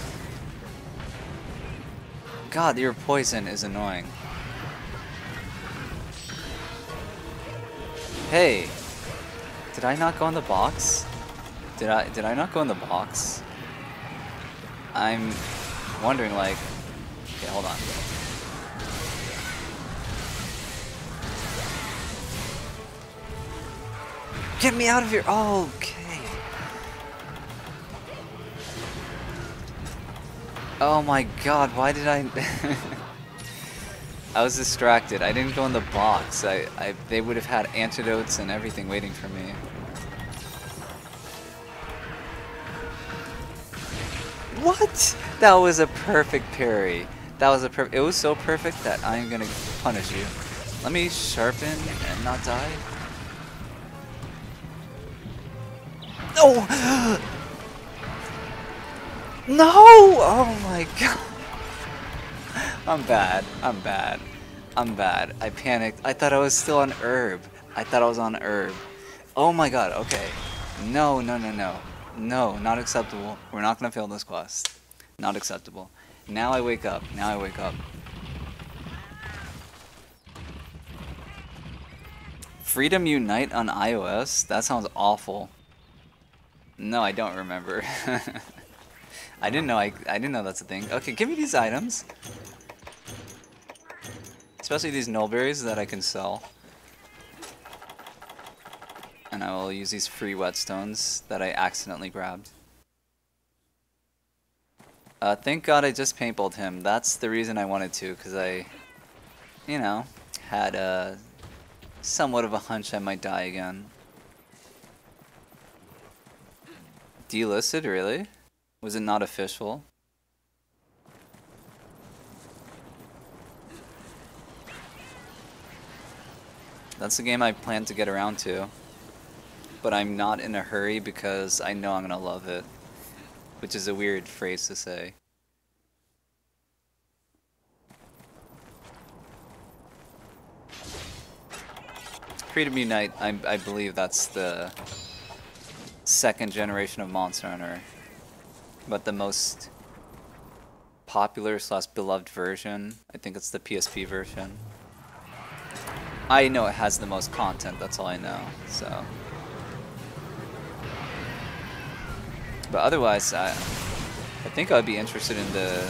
God, your poison is annoying. Hey! Did I not go in the box? Did I did I not go in the box? I'm wondering like Okay, hold on. Get me out of here! Oh, okay. Oh my god, why did I... I was distracted. I didn't go in the box. I, I, they would have had antidotes and everything waiting for me. What? That was a perfect parry. That was a perfect. It was so perfect that I'm gonna punish you. Let me sharpen and not die. Oh! No! Oh my god. I'm bad. I'm bad. I'm bad. I panicked. I thought I was still on herb. I thought I was on herb. Oh my god, okay. No, no, no, no. No, not acceptable. We're not gonna fail this quest. Not acceptable. Now I wake up. Now I wake up. Freedom Unite on iOS? That sounds awful. No, I don't remember. I didn't know I, I didn't know that's a thing. Okay, give me these items. Especially these nulberries that I can sell. And I will use these free whetstones that I accidentally grabbed. Uh, thank god I just paintballed him. That's the reason I wanted to, because I, you know, had a somewhat of a hunch I might die again. Delisted, really? Was it not official? That's the game I plan to get around to. But I'm not in a hurry because I know I'm gonna love it. Which is a weird phrase to say. Freedom Unite, I, I believe that's the second generation of Monster Hunter but the most popular slash beloved version. I think it's the PSP version. I know it has the most content, that's all I know, so. But otherwise, I, I think I would be interested in the...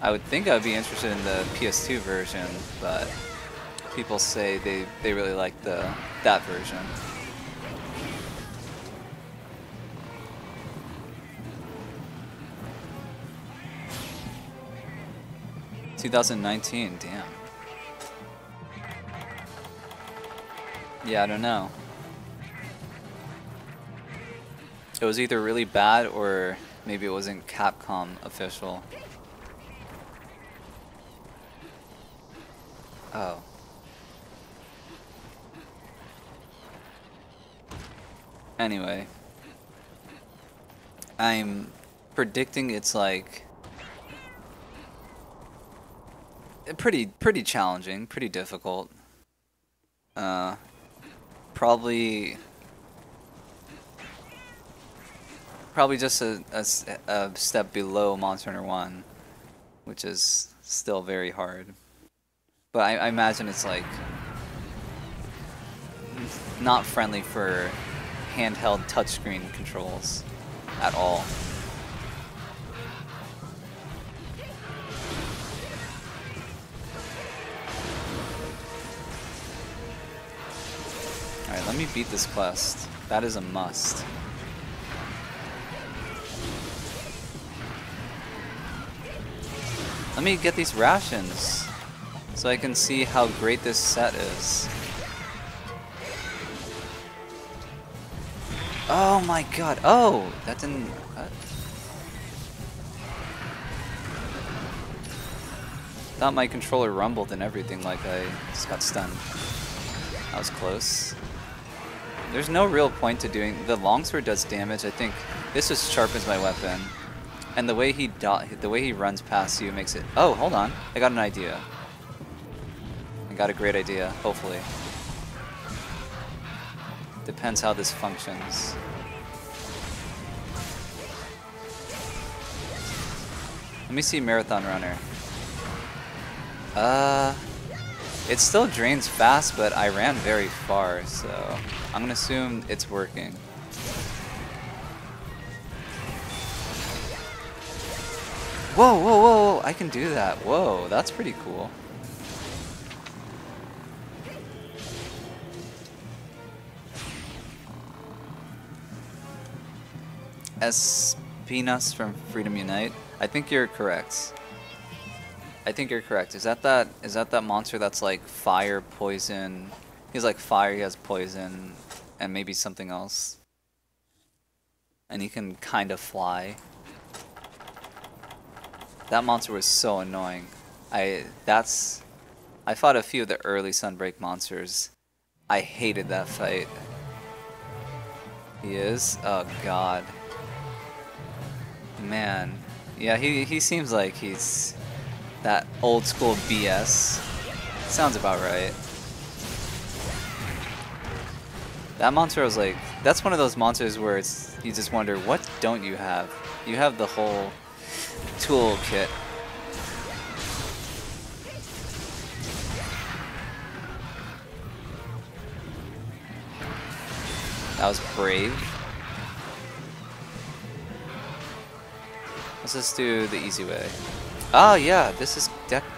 I would think I would be interested in the PS2 version, but people say they, they really like the that version. 2019, damn. Yeah, I don't know. It was either really bad or maybe it wasn't Capcom official. Oh. Anyway. I'm predicting it's like pretty pretty challenging, pretty difficult. Uh probably probably just a, a, a, step below Monster Hunter 1, which is still very hard. But I, I imagine it's like not friendly for handheld touchscreen controls at all. Alright, let me beat this quest. That is a must. Let me get these rations so I can see how great this set is. Oh my god. Oh, that didn't... Uh, thought my controller rumbled and everything like I just got stunned. That was close. There's no real point to doing... The longsword does damage. I think this just sharpens my weapon. And the way he the way he runs past you makes it... Oh, hold on. I got an idea. I got a great idea, hopefully. Depends how this functions. Let me see Marathon Runner. Uh, it still drains fast, but I ran very far, so I'm gonna assume it's working. Whoa, whoa, whoa, I can do that. Whoa, that's pretty cool. Espinas from Freedom Unite. I think you're correct. I think you're correct. Is that that is that that monster that's like fire, poison? He's like fire, he has poison, and maybe something else. And he can kind of fly. That monster was so annoying. I that's I fought a few of the early Sunbreak monsters. I hated that fight. He is? Oh god. Man. Yeah, he he seems like he's that old school BS. Sounds about right. That monster was like that's one of those monsters where it's you just wonder what don't you have? You have the whole toolkit. That was brave. Let's just do the easy way. Oh yeah, this is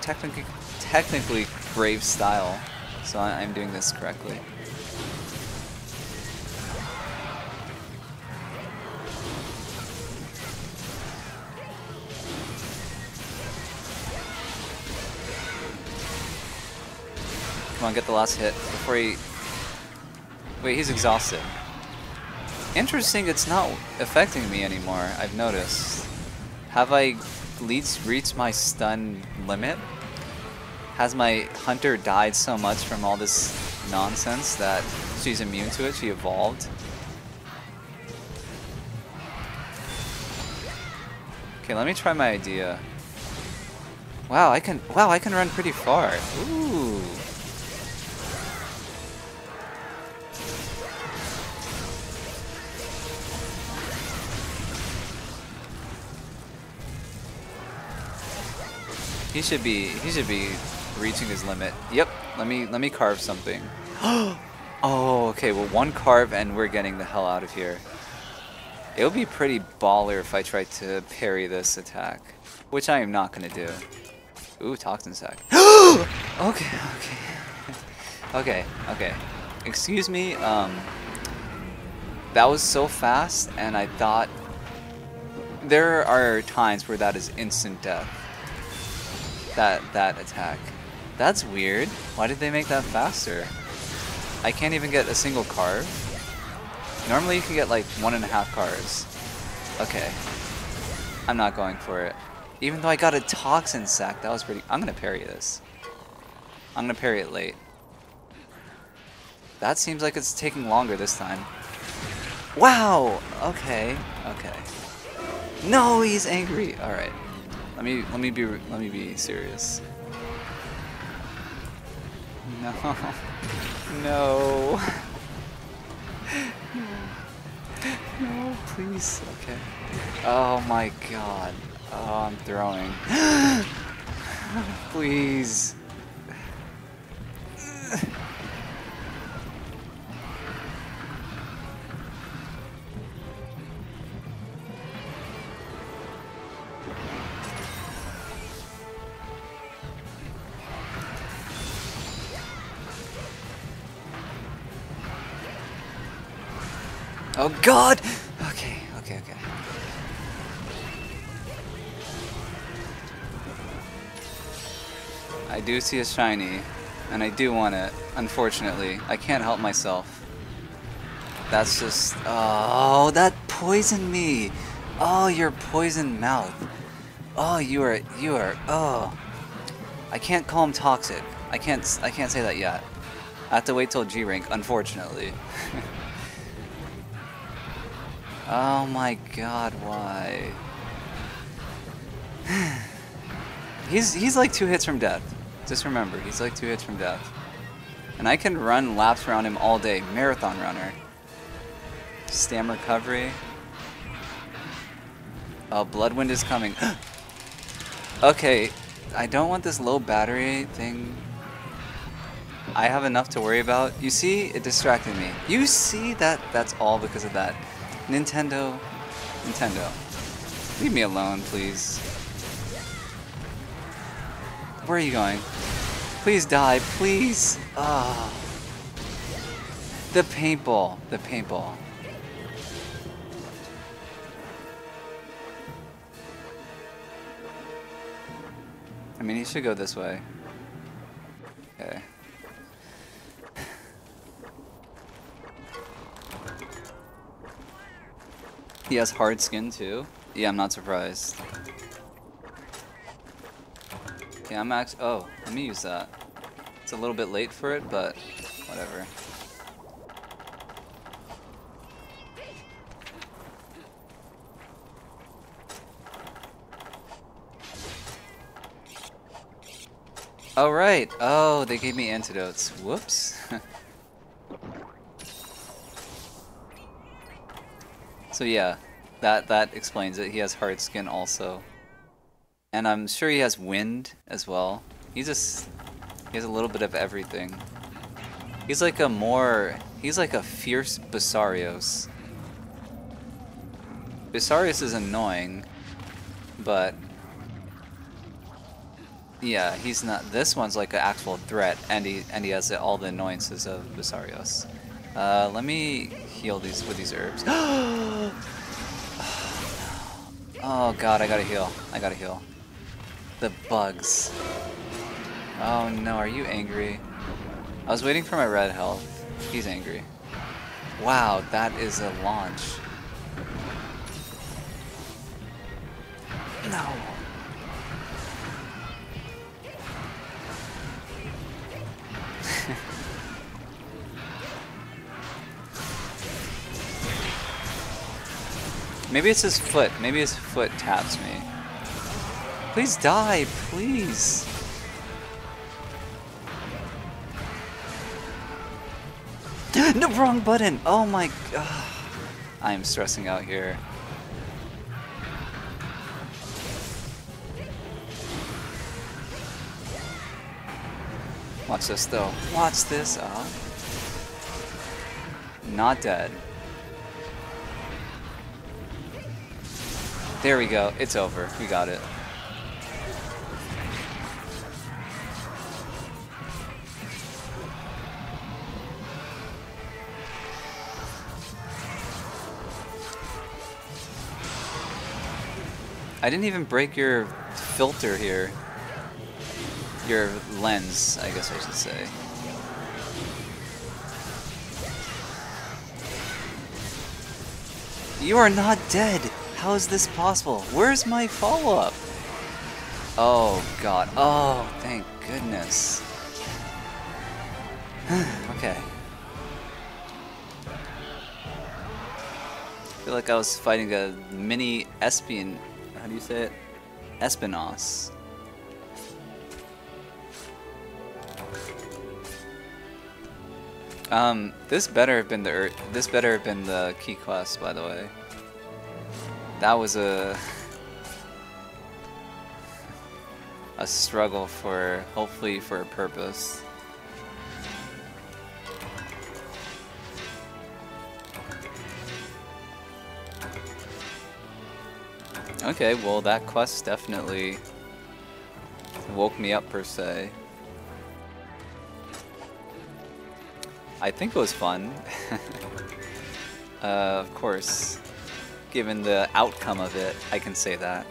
technically technically brave style, so I I'm doing this correctly. Come on, get the last hit before he... Wait, he's exhausted. Interesting, it's not affecting me anymore, I've noticed. Have I reached my stun limit? Has my hunter died so much from all this nonsense that she's immune to it? She evolved? Okay, let me try my idea. Wow, I can wow, I can run pretty far. Ooh. He should be he should be reaching his limit. Yep. Let me let me carve something. oh, okay. Well, one carve and we're getting the hell out of here. It would be pretty baller if I tried to parry this attack, which I am not gonna do. Ooh, toxin sack. okay, okay, okay, okay. Excuse me. Um, that was so fast, and I thought there are times where that is instant death that that attack. That's weird. Why did they make that faster? I can't even get a single carve. Normally you can get like one and a half cards. Okay. I'm not going for it. Even though I got a Toxin Sack, that was pretty... I'm going to parry this. I'm going to parry it late. That seems like it's taking longer this time. Wow! Okay, okay. No, he's angry. All right. Let me let me be let me be serious. No. No. No, please. Okay. Oh my god. Oh, I'm throwing. please. Oh god! Okay, okay, okay. I do see a shiny, and I do want it. Unfortunately, I can't help myself. That's just... Oh, that poisoned me! Oh, your poison mouth. Oh, you are... You are... Oh. I can't call him toxic. I can't... I can't say that yet. I have to wait till G rank, unfortunately. Oh my god, why? he's he's like two hits from death. Just remember, he's like two hits from death. And I can run laps around him all day. Marathon runner. Stam recovery. Oh, Bloodwind is coming. okay, I don't want this low battery thing. I have enough to worry about. You see, it distracted me. You see that that's all because of that. Nintendo, Nintendo, leave me alone, please. Where are you going? Please die, please. Ah. Oh. The paintball, the paintball. I mean, he should go this way. Okay. He has hard skin too? Yeah, I'm not surprised. Okay, I'm max. oh, let me use that. It's a little bit late for it, but whatever. Oh, right. Oh, they gave me antidotes. Whoops. So yeah, that that explains it. He has hard skin also. And I'm sure he has wind as well. He's just he has a little bit of everything. He's like a more he's like a fierce Basarios. Basarios is annoying, but yeah, he's not. This one's like an actual threat, and he and he has all the annoyances of Basarios. Uh, let me heal these with these herbs. oh, god, I gotta heal. I gotta heal. The bugs. Oh no, are you angry? I was waiting for my red health. He's angry. Wow, that is a launch. No. Maybe it's his foot. Maybe his foot taps me. Please die, please. no, wrong button. Oh my god. I am stressing out here. Watch this though. Watch this. Uh, not dead. There we go. It's over. We got it. I didn't even break your filter here. Your lens, I guess I should say. You are not dead! How is this possible? Where's my follow-up? Oh god. Oh, thank goodness. okay. I feel like I was fighting a mini Espion. How do you say it? Espinos. Um, this better have been the this better have been the key quest, by the way. That was a a struggle for hopefully for a purpose. Okay, well that quest definitely woke me up per se. I think it was fun. uh, of course, given the outcome of it, I can say that.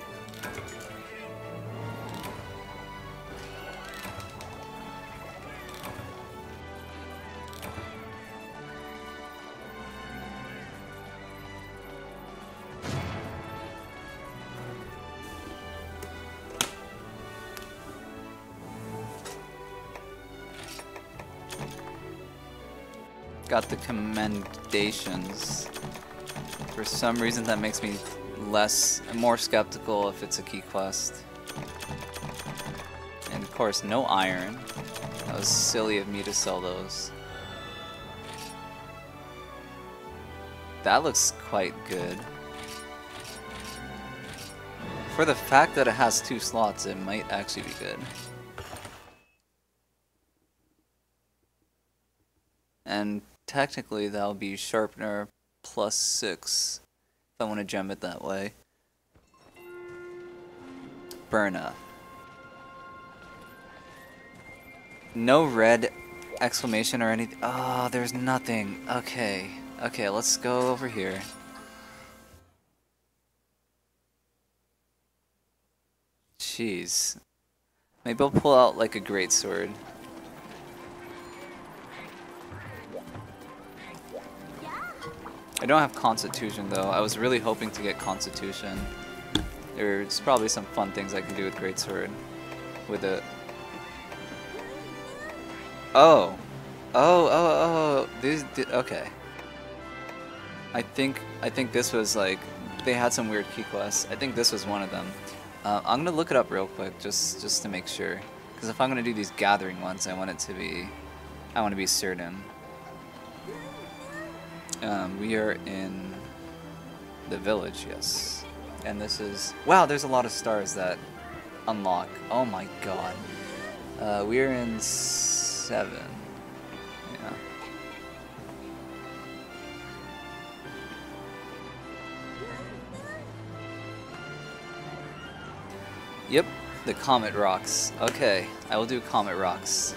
got the commendations. For some reason that makes me less, more skeptical if it's a key quest. And of course, no iron. That was silly of me to sell those. That looks quite good. For the fact that it has two slots, it might actually be good. And technically that'll be sharpener plus six if I want to gem it that way. Burna. No red exclamation or anything. Oh, there's nothing. Okay. Okay, let's go over here. Jeez. Maybe I'll pull out like a great sword. I don't have Constitution though. I was really hoping to get Constitution. There's probably some fun things I can do with Greatsword with it. Oh. Oh, oh, oh. These, okay. I think, I think this was like, they had some weird key quests. I think this was one of them. Uh, I'm gonna look it up real quick, just, just to make sure. Because if I'm gonna do these gathering ones, I want it to be, I want to be certain. Um, we are in the village, yes. And this is... Wow, there's a lot of stars that unlock. Oh my god. Uh, we are in seven. Yeah. Yep, the Comet Rocks. Okay, I will do Comet Rocks.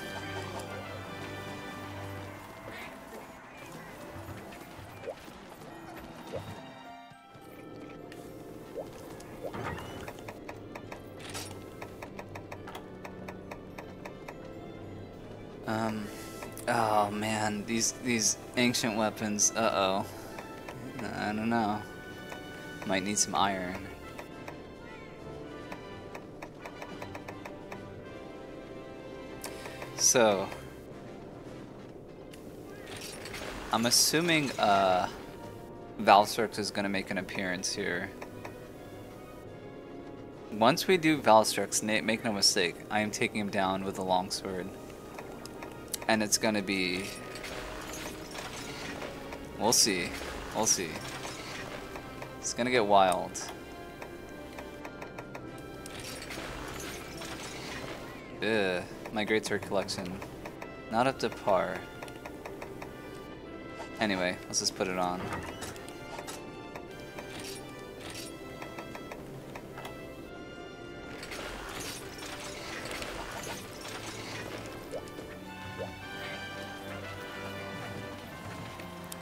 Um, oh man, these these ancient weapons. Uh oh. I don't know. Might need some iron. So, I'm assuming uh, Valstrax is going to make an appearance here. Once we do Valstrax, make no mistake, I am taking him down with a longsword and it's gonna be we'll see we'll see. It's gonna get wild. Ugh, my greatsword collection. Not up to par. Anyway let's just put it on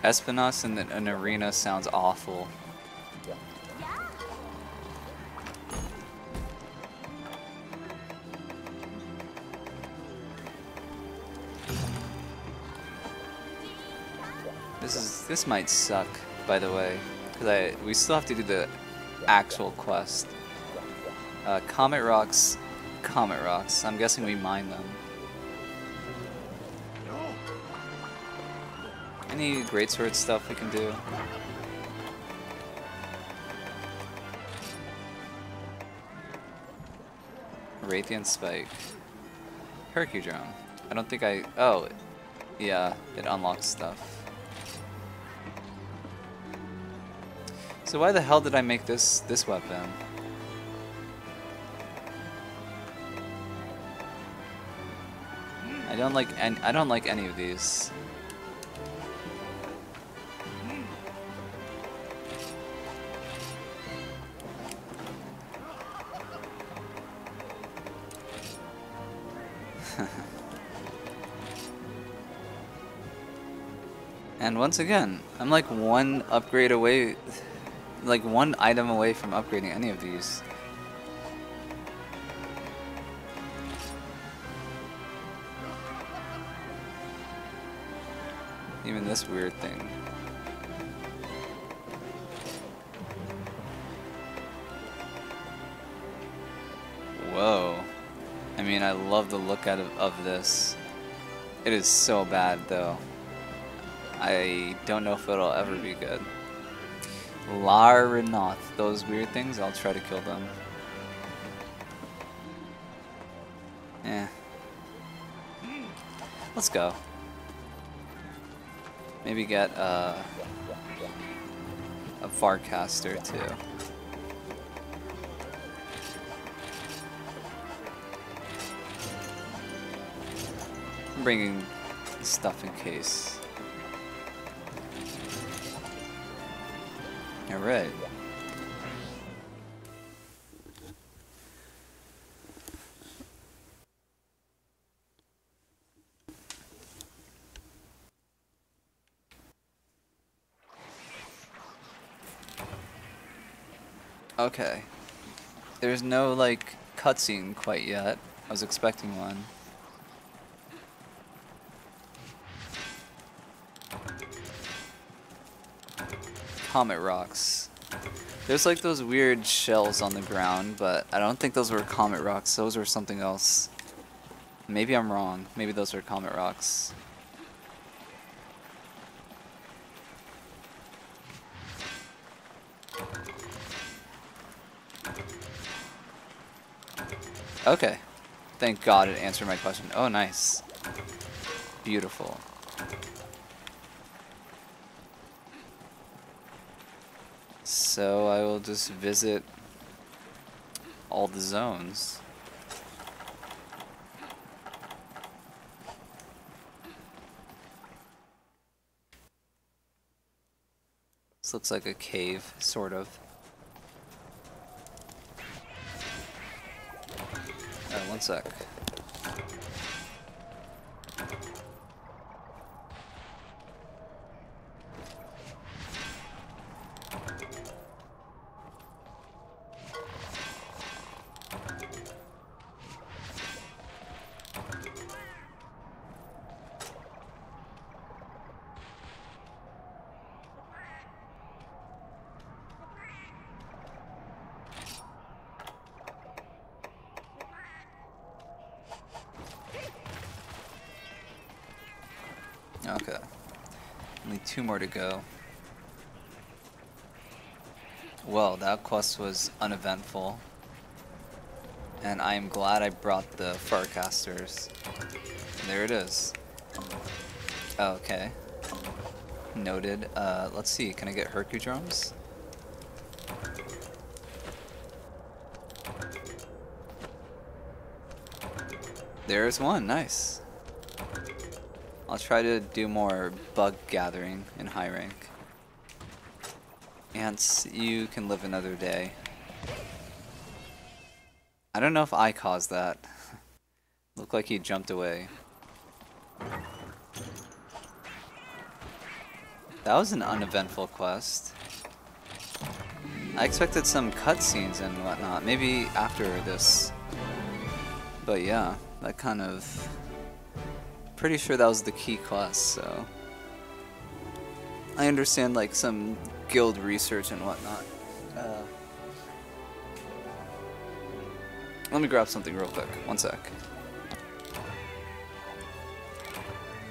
Espinos in an arena sounds awful. This is this might suck, by the way. Because I we still have to do the actual quest. Uh, Comet Rocks, Comet Rocks. I'm guessing we mine them. Any greatsword stuff we can do? Radiant Spike. Hercudrome. I don't think I... Oh, yeah, it unlocks stuff. So why the hell did I make this this weapon? I don't like any, I don't like any of these. And once again, I'm like one upgrade away, like one item away from upgrading any of these. Even this weird thing. Whoa. I mean, I love the look out of, of this. It is so bad, though. I don't know if it'll ever be good. Larinoth, those weird things, I'll try to kill them. Yeah. Let's go. Maybe get uh, a Farcaster too. I'm bringing stuff in case. Alright. Okay. There's no, like, cutscene quite yet. I was expecting one. Comet rocks. There's like those weird shells on the ground, but I don't think those were comet rocks. Those were something else. Maybe I'm wrong. Maybe those are comet rocks. Okay. Thank God it answered my question. Oh, nice. Beautiful. So I will just visit all the zones. This looks like a cave, sort of. Uh, one sec. Two more to go. Well, that quest was uneventful. And I am glad I brought the Farcasters. There it is. Okay. Noted. Uh, let's see, can I get Hercudromes? There's one, nice. I'll try to do more bug gathering in high rank. Ants, you can live another day. I don't know if I caused that. Looked like he jumped away. That was an uneventful quest. I expected some cutscenes and whatnot, maybe after this. But yeah, that kind of pretty sure that was the key quest, so... I understand, like, some guild research and whatnot. Uh, let me grab something real quick. One sec.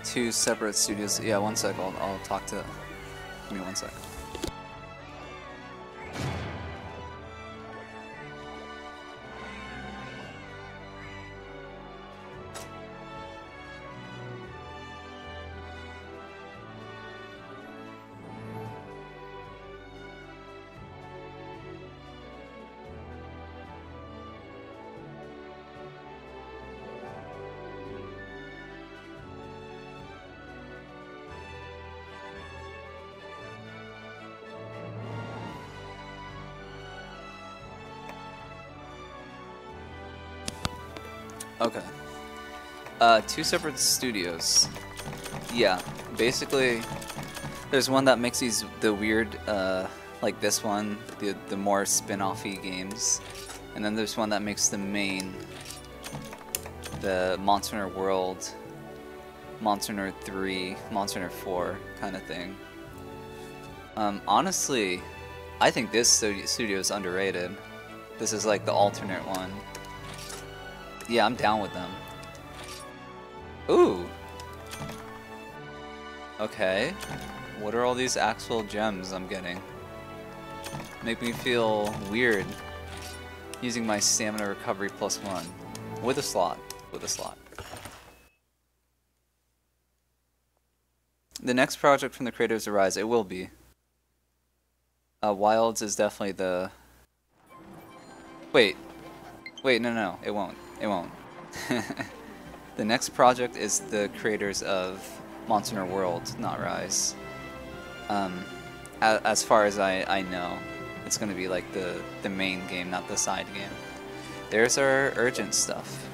Two separate studios. Yeah, one sec. I'll, I'll talk to. Give me one sec. Uh, two separate studios. Yeah, basically, there's one that makes these the weird, uh, like this one, the the more spin-offy games, and then there's one that makes the main, the Monster Hunter World, Monster Hunter 3, Monster Hunter 4 kind of thing. Um, honestly, I think this studio is underrated. This is like the alternate one. Yeah, I'm down with them. Ooh. Okay. What are all these Axwell gems I'm getting? Make me feel weird using my stamina recovery plus one. With a slot. With a slot. The next project from the creators of Rise, it will be. Uh, Wilds is definitely the... Wait. Wait, no, no, it won't. It won't. the next project is the creators of Monster World, not Rise. Um, as far as I, I know, it's going to be like the, the main game, not the side game. There's our urgent stuff.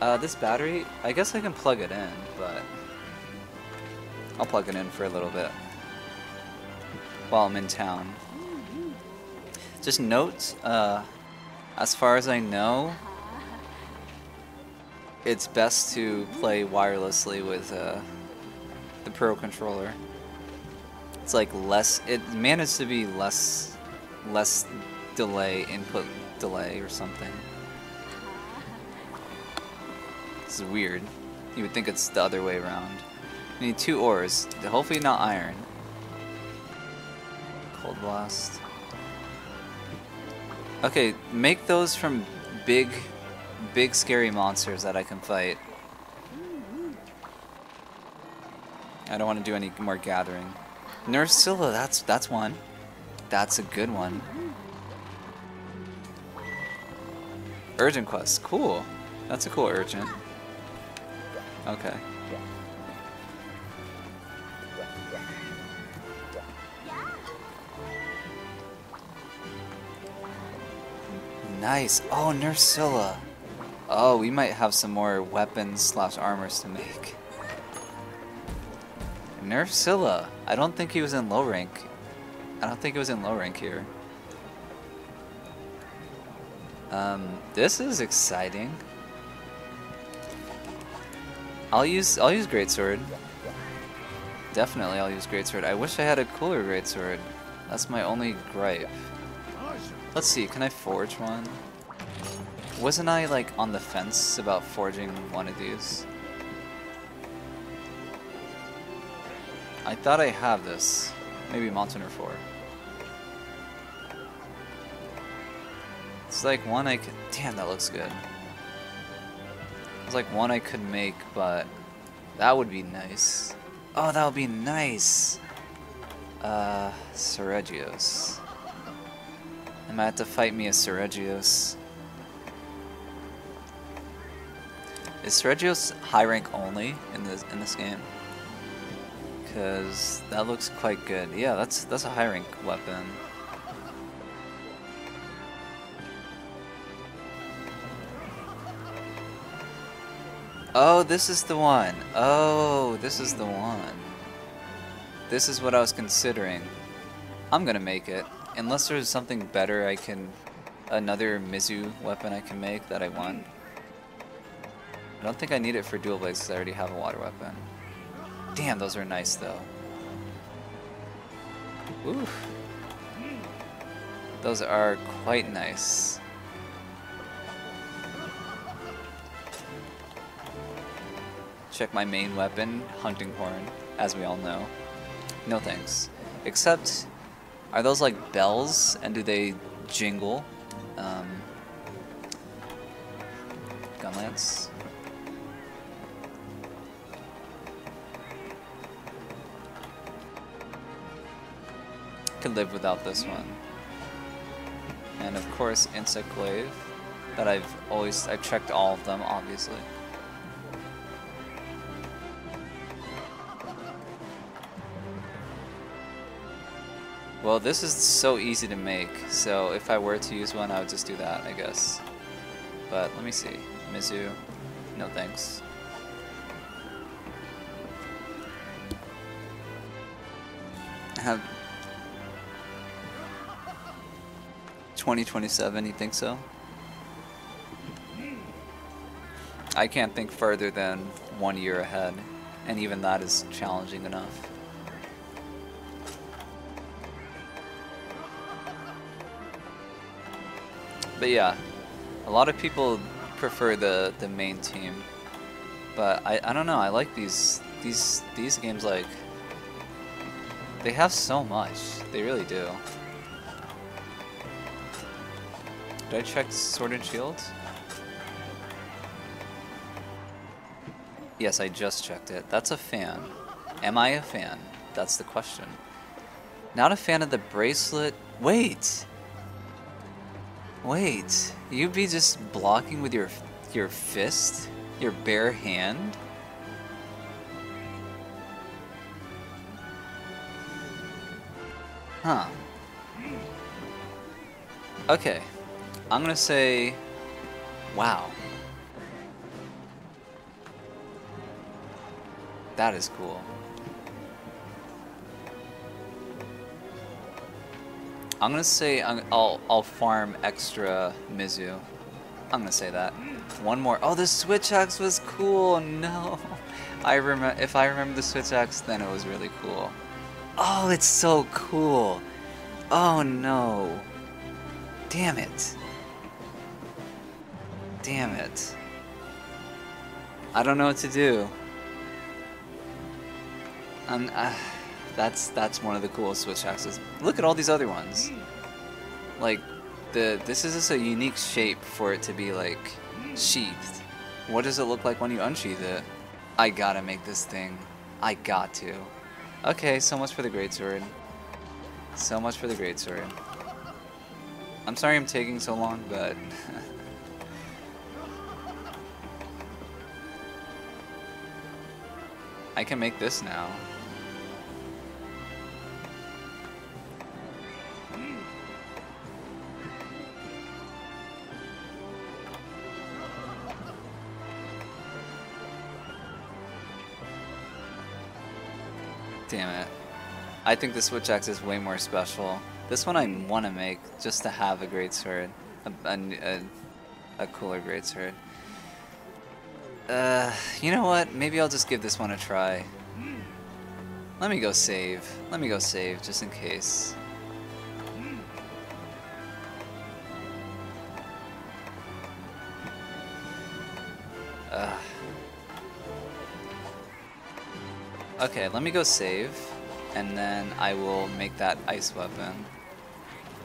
Uh, this battery, I guess I can plug it in, but I'll plug it in for a little bit while I'm in town. Just note, uh, as far as I know, it's best to play wirelessly with uh, the Pro controller. It's like less. It managed to be less, less delay input delay or something. This is weird. You would think it's the other way around. You need two ores. Hopefully not iron. Cold blast. Okay, make those from big big scary monsters that I can fight. I don't want to do any more gathering. Nerscylla, that's that's one. That's a good one. Urgent quest, cool. That's a cool urgent. Okay. Nice. Oh, Nerscylla. Oh, we might have some more weapons slash armors to make. Nerscylla. I don't think he was in low rank. I don't think he was in low rank here. Um, this is exciting. I'll use I'll use greatsword. Definitely, I'll use greatsword. I wish I had a cooler greatsword. That's my only gripe. Let's see, can I forge one? Wasn't I like on the fence about forging one of these? I thought I have this. Maybe Monster Hunter 4. It's like one I could... Damn, that looks good. It's like one I could make, but that would be nice. Oh, that would be nice! Uh, Seregios. Am I have to fight me a Seregios. Is Seregios high rank only in this in this game? Cause that looks quite good. Yeah, that's that's a high rank weapon. Oh, this is the one. Oh, this is the one. This is what I was considering. I'm gonna make it. Unless there's something better I can... Another Mizu weapon I can make that I want. I don't think I need it for dual blades because I already have a water weapon. Damn, those are nice though. Oof. Those are quite nice. Check my main weapon, Hunting Horn, as we all know. No thanks. Except, are those like bells and do they jingle? Um, Gunlance? Could live without this one. And of course, Insect Glaive, that I've always, I've checked all of them, obviously. Well, this is so easy to make, so if I were to use one, I would just do that, I guess. But let me see. Mizu, no thanks. I have 2027, you think so? I can't think further than one year ahead, and even that is challenging enough. But yeah, a lot of people prefer the the main team, but I I don't know. I like these these these games like they have so much. They really do. Did I check Sword and Shield? Yes, I just checked it. That's a fan. Am I a fan? That's the question. Not a fan of the bracelet. Wait! Wait, You'd be just blocking with your your fist? Your bare hand? Huh. Okay. I'm gonna say, wow. That is cool. I'm gonna say I'll I'll farm extra Mizu. I'm gonna say that. One more. Oh, the switch axe was cool. No, I remember. If I remember the switch axe, then it was really cool. Oh, it's so cool. Oh no. Damn it. Damn it. I don't know what to do. I'm. Uh, that's that's one of the coolest switch axes. Look at all these other ones. Like, the this is just a unique shape for it to be like sheathed. What does it look like when you unsheath it? I gotta make this thing. I got to. Okay, so much for the greatsword. So much for the greatsword. I'm sorry I'm taking so long, but I can make this now. Damn it. I think the Switch Axe is way more special. This one I want to make just to have a great sword. A, a, a, a cooler great sword. Uh, you know what? Maybe I'll just give this one a try. Let me go save. Let me go save, just in case. Ugh. Okay, let me go save, and then I will make that ice weapon.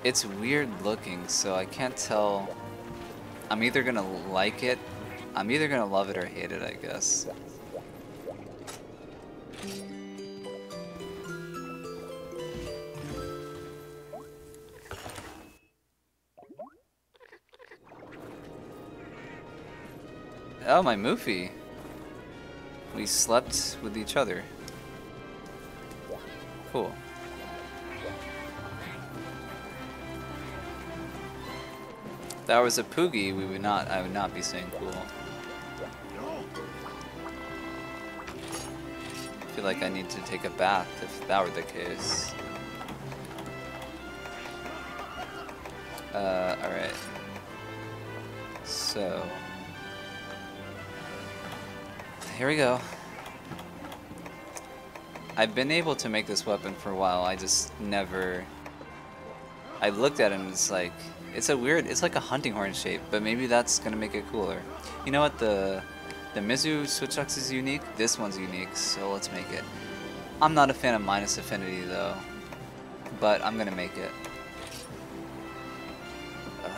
It's weird looking, so I can't tell. I'm either gonna like it, I'm either gonna love it or hate it, I guess. Oh, my Mufi. We slept with each other. Cool. If that was a Poogie, we would not. I would not be saying cool. Feel like I need to take a bath if that were the case. Uh, alright. So... Here we go. I've been able to make this weapon for a while, I just never I looked at it and it's like, it's a weird, it's like a hunting horn shape, but maybe that's gonna make it cooler. You know what, the the Mizu Switch Axe is unique, this one's unique, so let's make it. I'm not a fan of minus affinity though, but I'm gonna make it. Uh,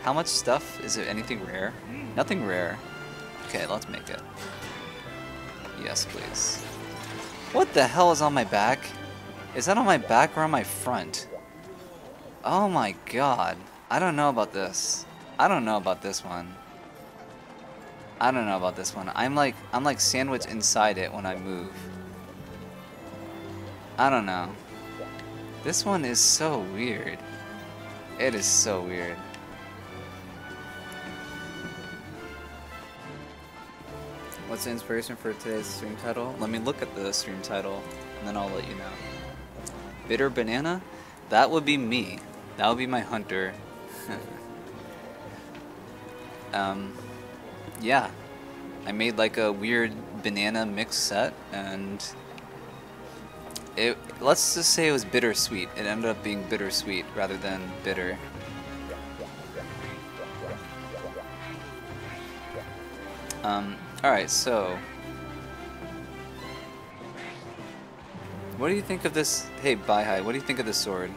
how much stuff? Is it anything rare? Nothing rare. Okay, let's make it. Yes, please. What the hell is on my back? Is that on my back or on my front? Oh my god. I don't know about this. I don't know about this one. I don't know about this one. I'm like I'm like sandwiched inside it when I move. I don't know. This one is so weird. It is so weird. What's the inspiration for today's stream title? Let me look at the stream title and then I'll let you know. Bitter banana? That would be me. That would be my hunter. um, yeah. I made like a weird banana mix set and it let's just say it was bittersweet. It ended up being bittersweet rather than bitter. Um, alright, so What do you think of this? Hey, Baihai, what do you think of this sword?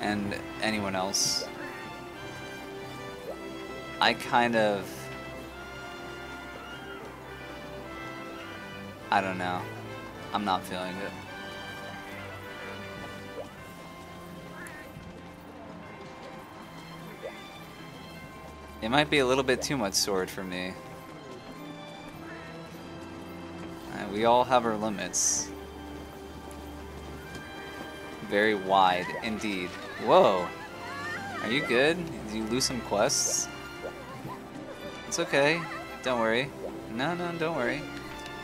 And anyone else? I kind of... I don't know. I'm not feeling it. It might be a little bit too much sword for me. Uh, we all have our limits. Very wide, indeed. Whoa! Are you good? Did you lose some quests? It's okay. Don't worry. No, no, don't worry.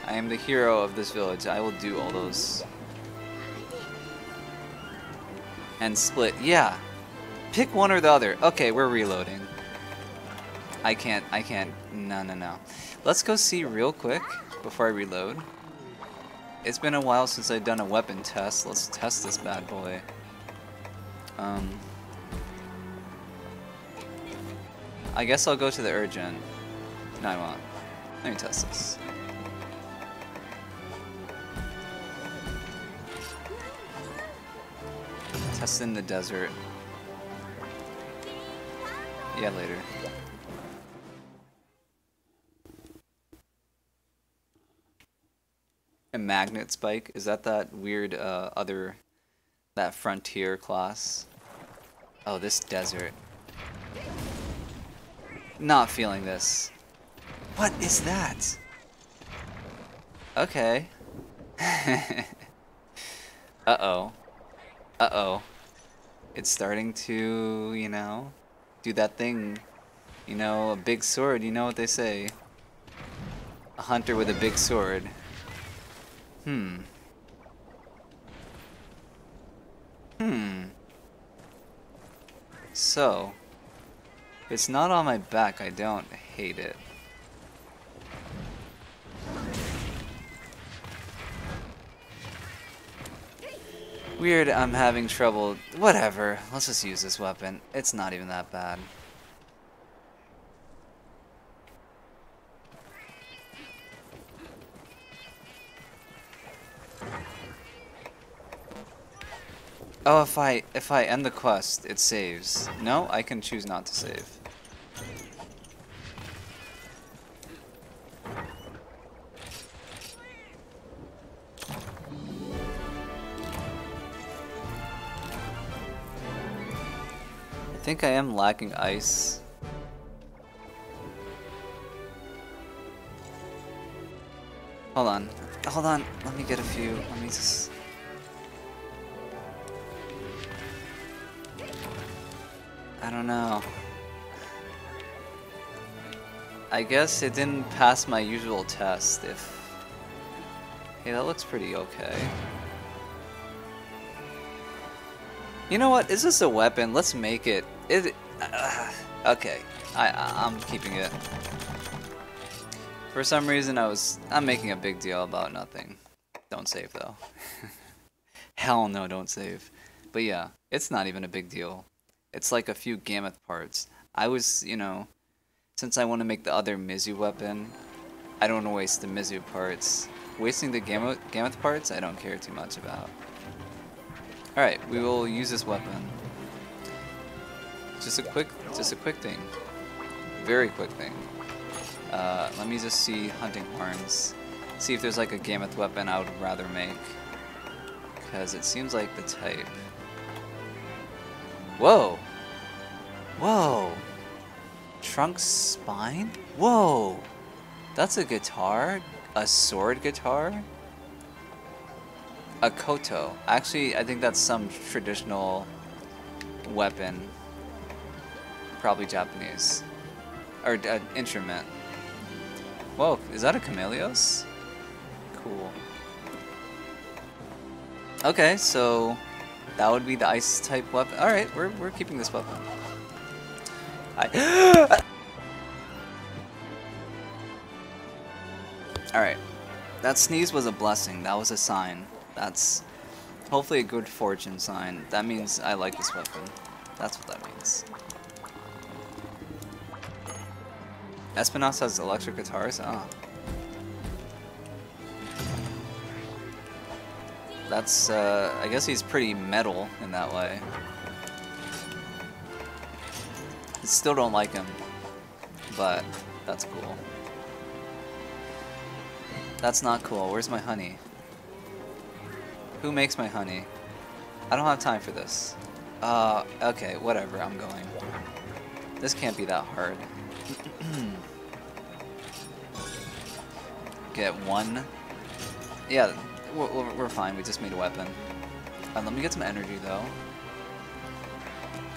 I am the hero of this village. I will do all those. And split. Yeah. Pick one or the other. Okay, we're reloading. I can't, I can't. No, no, no. Let's go see real quick before I reload. It's been a while since I've done a weapon test. Let's test this bad boy. Um, I guess I'll go to the urgent. Won't. Let me test this. Test in the desert. Yeah, later. A magnet spike? Is that that weird uh, other, that frontier class? Oh, this desert. Not feeling this. What is that? Okay. Uh-oh. Uh-oh. It's starting to, you know, do that thing. You know, a big sword, you know what they say. A hunter with a big sword. Hmm. Hmm. So, if it's not on my back, I don't hate it. Weird, I'm having trouble. Whatever, let's just use this weapon. It's not even that bad. Oh, if I if I end the quest, it saves. No, I can choose not to save. Think I am lacking ice. Hold on. Hold on. Let me get a few. Let me just... I don't know. I guess it didn't pass my usual test if... Hey, that looks pretty okay. You know what? Is this a weapon? Let's make it. It. Uh, okay, I I'm keeping it. For some reason, I was I'm making a big deal about nothing. Don't save though. Hell no, don't save. But yeah, it's not even a big deal. It's like a few Gammoth parts. I was, you know, since I want to make the other Mizu weapon, I don't want to waste the Mizu parts. Wasting the Gammoth, Gammoth parts, I don't care too much about. Alright, we will use this weapon. Just a quick, just a quick thing. Very quick thing. Uh, let me just see Hunting Horns. See if there's like a Gammoth weapon I would rather make. Because it seems like the type. Whoa! Whoa! Trunk's spine? Whoa! That's a guitar? A sword guitar? A koto. Actually, I think that's some traditional weapon. Probably Japanese. Or uh, instrument. Whoa, is that a Chameleos? Cool. Okay, so that would be the ice type weapon. Alright, we're, we're keeping this weapon. I Alright. That sneeze was a blessing. That was a sign. That's hopefully a good fortune sign. That means I like this weapon. That's what that means. Espinas has electric guitars? Oh. That's, uh, I guess he's pretty metal in that way. I still don't like him, but that's cool. That's not cool. Where's my honey? Who makes my honey? I don't have time for this. Uh, okay, whatever, I'm going. This can't be that hard. Get one. Yeah, we're, we're fine. We just made a weapon. Uh, let me get some energy, though.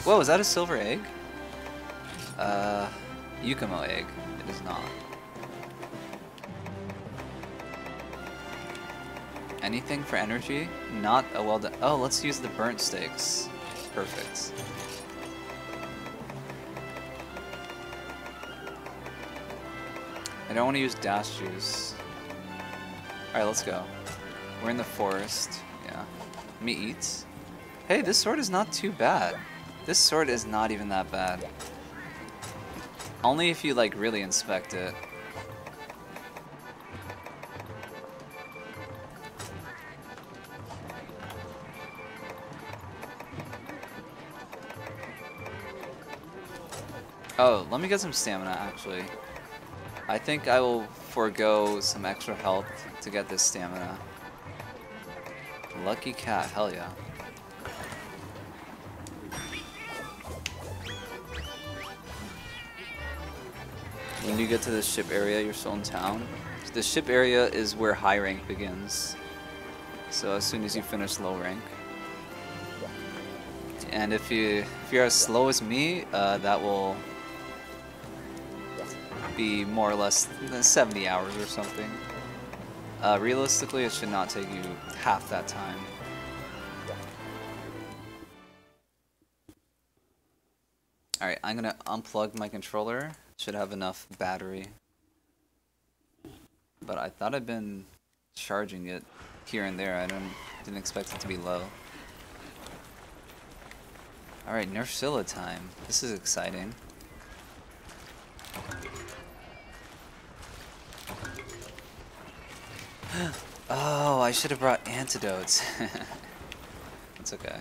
Whoa, is that a silver egg? Uh, Yukumo egg. It is not. Anything for energy? Not a well done. Oh, let's use the burnt steaks. Perfect. I don't want to use dash juice. Alright, let's go. We're in the forest. Yeah. Me eat. Hey, this sword is not too bad. This sword is not even that bad. Only if you like really inspect it. Oh, let me get some stamina actually. I think I will forego some extra health to get this stamina. Lucky cat, hell yeah. When you get to the ship area, you're still in town. The ship area is where high rank begins. So as soon as you finish low rank. And if you if you're as slow as me, uh, that will be more or less 70 hours or something. Uh, realistically, it should not take you half that time. Alright, I'm gonna unplug my controller. Should have enough battery. But I thought I'd been charging it here and there. I didn't, didn't expect it to be low. Alright, Nerscylla time. This is exciting. oh, I should have brought antidotes. It's okay.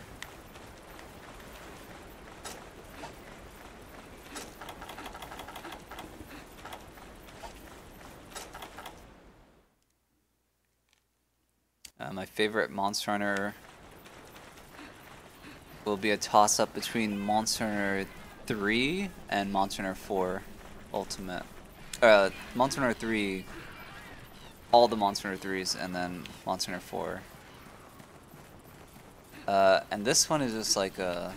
Uh, my favorite Monster Hunter will be a toss-up between Monster Hunter 3 and Monster Hunter 4 Ultimate. Uh, Monster Hunter 3 all the Monster Hunter 3s and then Monster Hunter 4. Uh, and this one is just like a...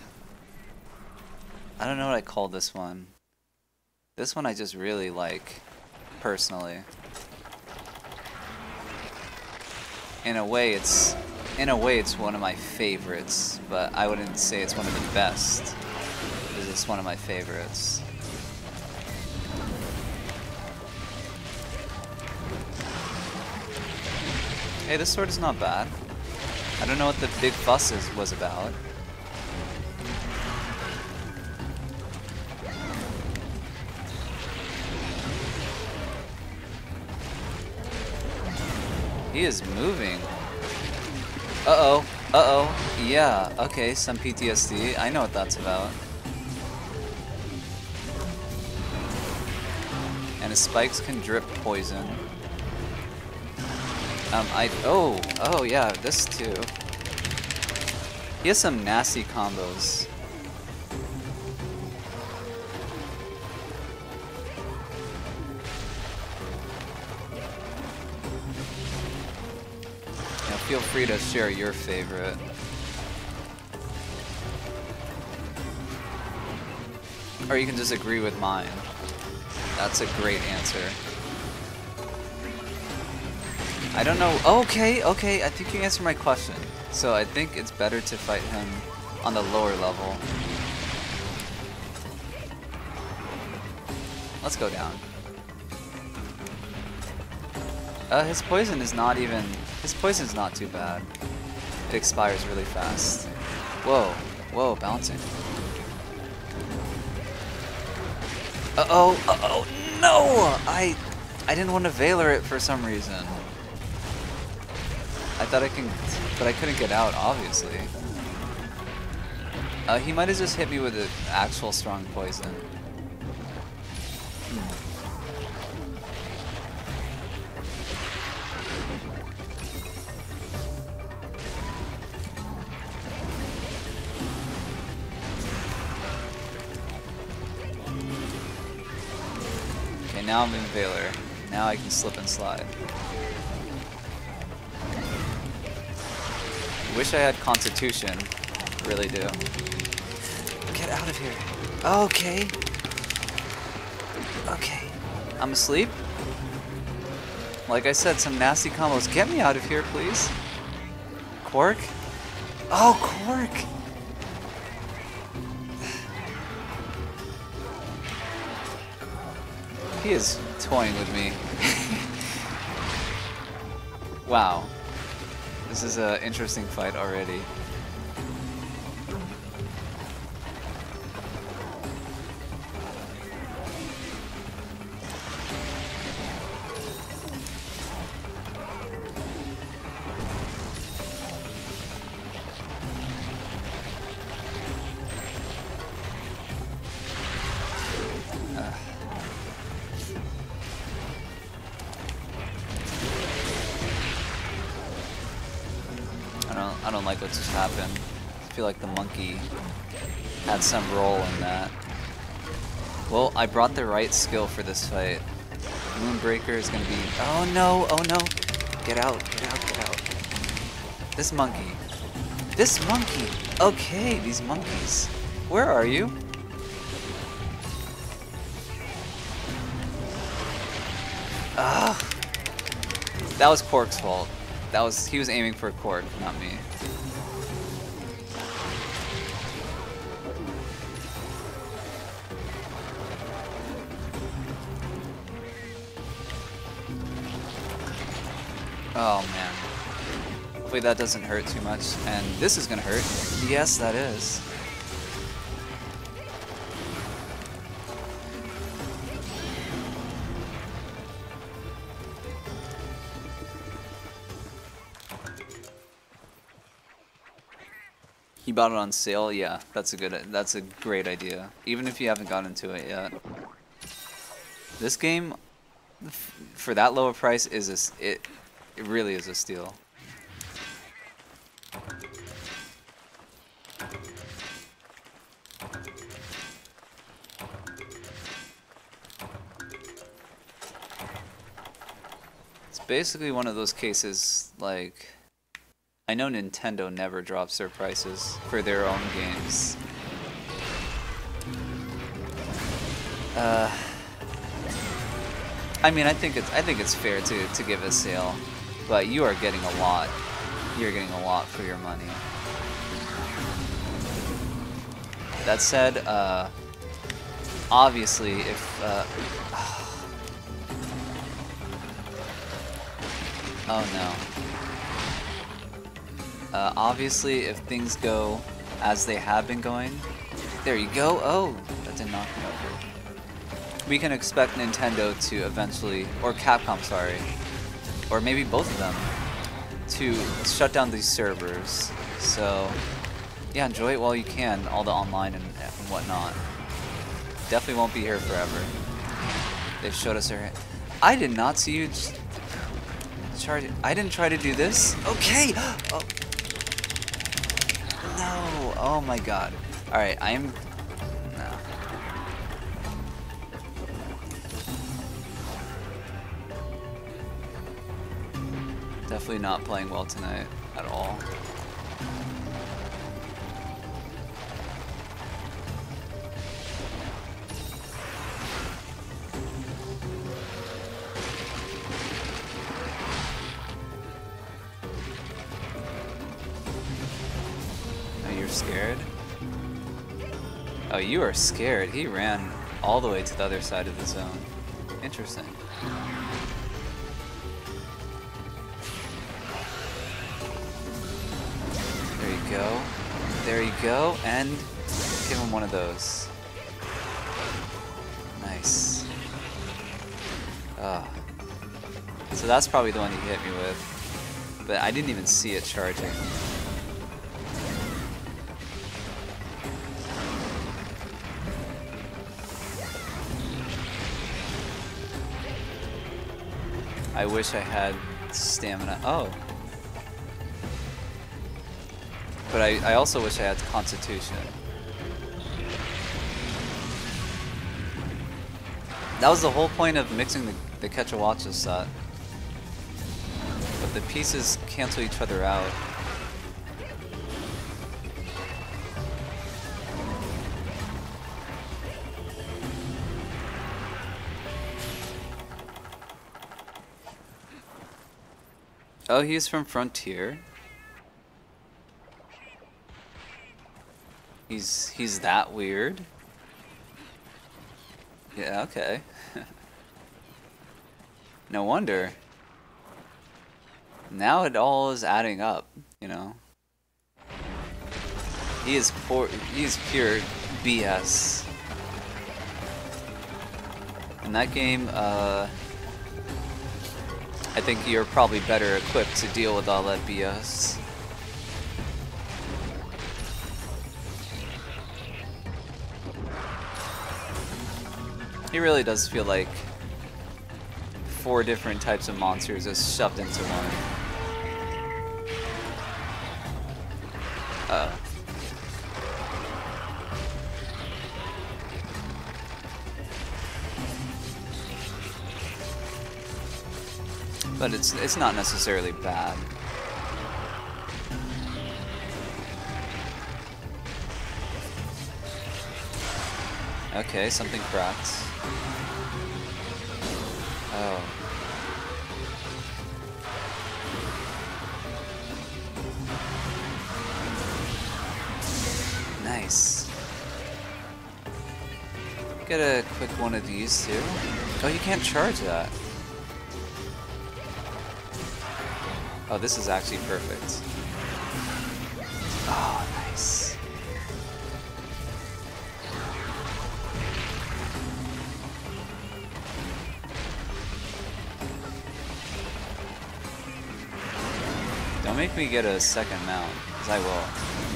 I don't know what I call this one. This one I just really like, personally. In a way, it's in a way it's one of my favorites, but I wouldn't say it's one of the best. It's one of my favorites. Hey, this sword is not bad. I don't know what the big fuss is, was about. He is moving. Uh-oh. Uh-oh. Yeah. Okay, some PTSD. I know what that's about. And his spikes can drip poison. Um, I... Oh! Oh, yeah, this too. He has some nasty combos. feel free to share your favorite. Or you can just agree with mine. That's a great answer. I don't know. Okay, okay, I think you answered my question. So I think it's better to fight him on the lower level. Let's go down. Uh, his poison is not even his poison's not too bad. It expires really fast. Whoa, whoa, bouncing. Uh-oh, uh-oh, no! I I didn't want to Valor it for some reason. I thought I can, but I couldn't get out, obviously. Uh, he might have just hit me with an actual strong poison. Okay now I'm in Valor. Now I can slip and slide. Wish I had Constitution. Really do. Get out of here. Okay. Okay. I'm asleep? Like I said, some nasty combos. Get me out of here, please. Quark? Oh, Quark! He is toying with me. wow. This is an interesting fight already. Some role in that. Well, I brought the right skill for this fight. Moonbreaker is gonna be... Oh no, oh no! Get out, get out, get out. This monkey. This monkey! Okay, these monkeys. Where are you? Ah! That was Quark's fault. That was he was aiming for Quark, not me. Hopefully that doesn't hurt too much. And this is gonna hurt. Yes, that is. You bought it on sale? Yeah, that's a good, that's a great idea. Even if you haven't gotten into it yet. This game, for that lower price, is a, it, it really is a steal. Basically one of those cases like I know Nintendo never drops their prices for their own games. Uh, I mean, I think it's I think it's fair to to give a sale, but you are getting a lot. You're getting a lot for your money. That said, uh, obviously, if uh, oh no. Uh, obviously, if things go as they have been going, there you go. Oh, that did knock me over. We can expect Nintendo to eventually, or Capcom, sorry, or maybe both of them, to shut down these servers. So yeah, enjoy it while you can, all the online and, and whatnot. Definitely won't be here forever. They've showed us their... I did not see you I didn't try to do this. Okay! Oh. No! Oh my god. Alright, I am... No. Definitely not playing well tonight at all. You are scared. He ran all the way to the other side of the zone. Interesting. There you go. There you go, and give him one of those. Nice. Ah. So that's probably the one he hit me with. But I didn't even see it charging. I wish I had stamina. Oh. But I, I also wish I had constitution. That was the whole point of mixing the, the Quetzalcoatl set. But the pieces cancel each other out. Oh, he's from Frontier. He's he's that weird. Yeah, okay. no wonder. Now it all is adding up, you know. He is poor he is pure BS. In that game, uh I think you're probably better equipped to deal with all that BS. He really does feel like four different types of monsters is shoved into one. Uh. But it's it's not necessarily bad. Okay, something cracked. Oh. Nice. Get a quick one of these too. Oh, you can't charge that. Oh, this is actually perfect. Oh, nice. Don't make me get a second mount, because I will.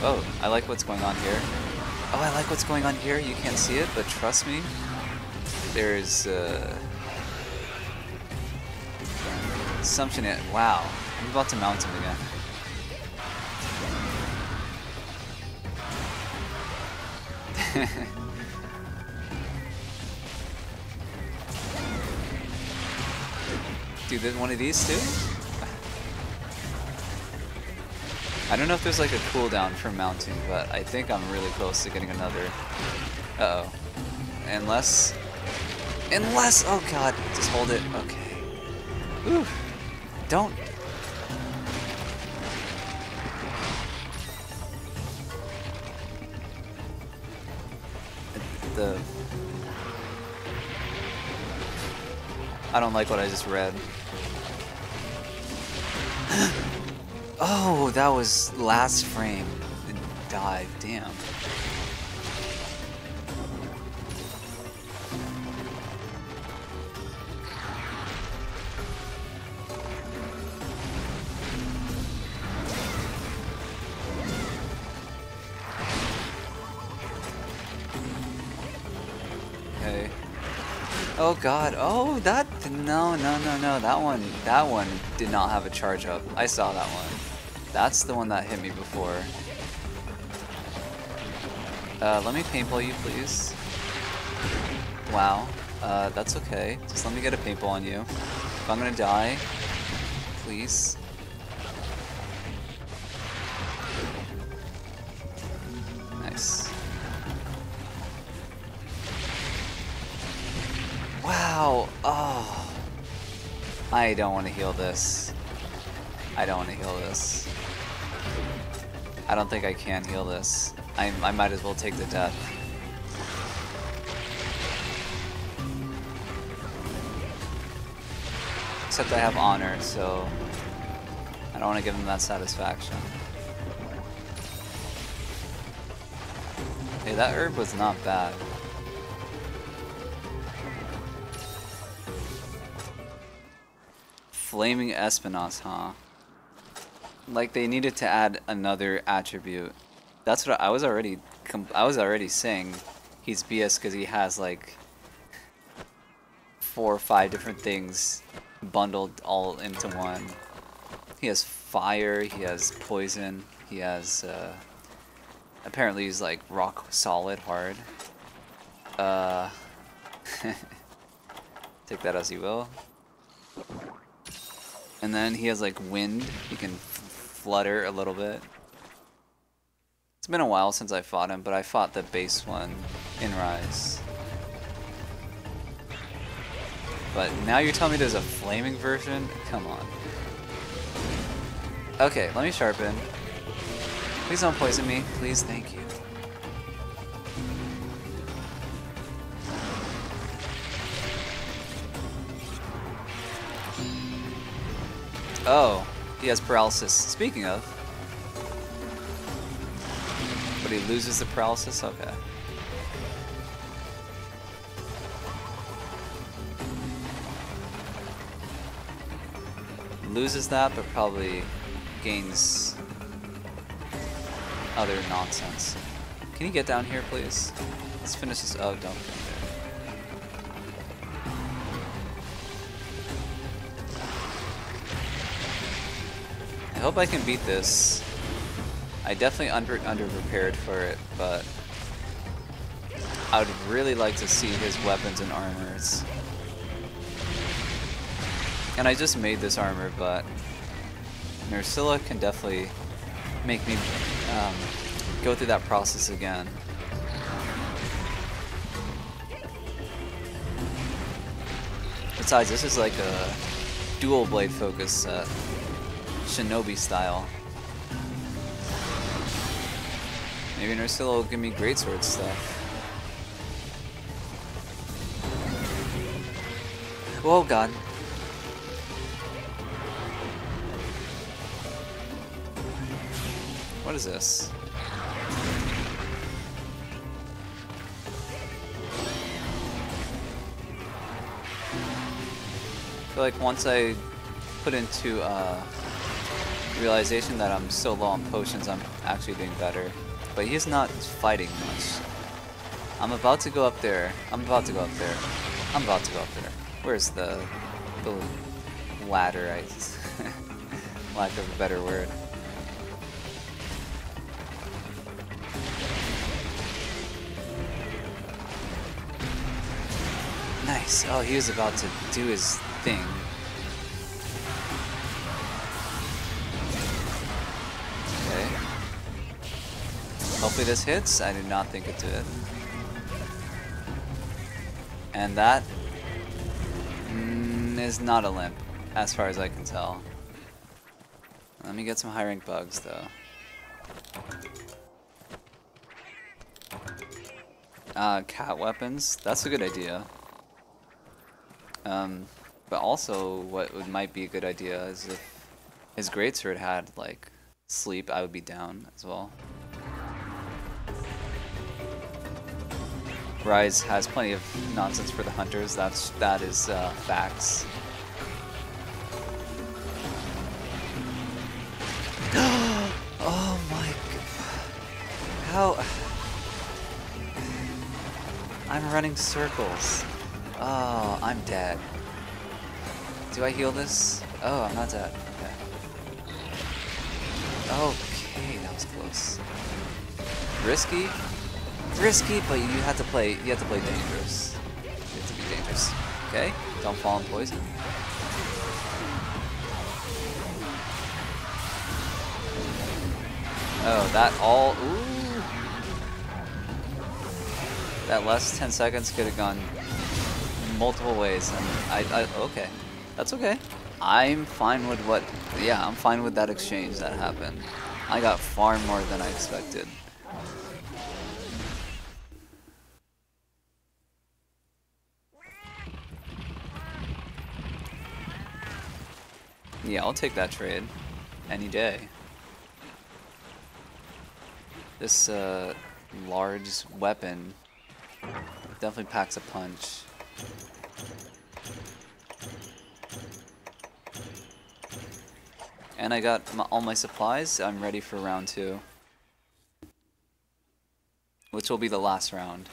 Oh, I like what's going on here. Oh, I like what's going on here. You can't see it, but trust me, there's uh, assumption it. Wow, I'm about to mount him again. Dude, one of these too? I don't know if there's like a cooldown for mounting, but I think I'm really close to getting another. Uh oh Unless... Unless... Oh god, just hold it. Okay. Ooh. Don't don't like what I just read. oh, that was last frame. Died, damn. God. Oh, that no, no, no, no. That one, that one did not have a charge up. I saw that one. That's the one that hit me before. Uh, let me paintball you, please. Wow. Uh, that's okay. Just let me get a paintball on you. If I'm gonna die, please. I don't want to heal this. I don't want to heal this. I don't think I can heal this. I, I might as well take the death. Except I have honor, so I don't want to give him that satisfaction. Hey, that herb was not bad. Flaming Espinas, huh? Like they needed to add another attribute. That's what I was already I was already saying he's BS because he has like four or five different things bundled all into one. He has fire, he has poison, he has uh, apparently he's like rock solid hard. Uh, take that as you will. And then he has like wind, he can flutter a little bit. It's been a while since I fought him, but I fought the base one in Rise. But now you're telling me there's a flaming version? Come on. Okay, let me sharpen. Please don't poison me. Please, thank you. Oh, he has paralysis. Speaking of. But he loses the paralysis? Okay. Loses that, but probably gains other nonsense. Can you get down here, please? Let's finish this. Oh, don't hope I can beat this. I definitely under underprepared for it, but I would really like to see his weapons and armors. And I just made this armor, but Nerscylla can definitely make me um, go through that process again. Besides, this is like a dual blade focus set, shinobi style. Maybe Nerscylla will give me greatsword stuff. Oh god. What is this? I feel like once I put into uh, realization that I'm so low on potions, I'm actually doing better. But he's not fighting much. I'm about to go up there. I'm about to go up there. I'm about to go up there. Where's the, the ladder? I lack of a better word. Nice. Oh, he was about to do his thing. Hopefully this hits. I did not think it did. And that mm, is not a limp, as far as I can tell. Let me get some high rank bugs, though. Uh, cat weapons. That's a good idea. Um, but also, what might be a good idea is if his greatsword had like sleep, I would be down as well. Rise has plenty of nonsense for the hunters. That's that is uh, facts. oh my! God. How? I'm running circles. Oh, I'm dead. Do I heal this? Oh, I'm not dead. Okay. Okay, that was close. Risky? Risky, but you have to play you have to play dangerous. You have to be dangerous. Okay? Don't fall in poison. Oh, that all ooh. That last 10 seconds could have gone multiple ways and I, I okay. That's okay. I'm fine with what yeah, I'm fine with that exchange that happened. I got far more than I expected. Yeah, I'll take that trade. Any day. This uh, large weapon definitely packs a punch. And I got all my supplies. I'm ready for round two. Which will be the last round.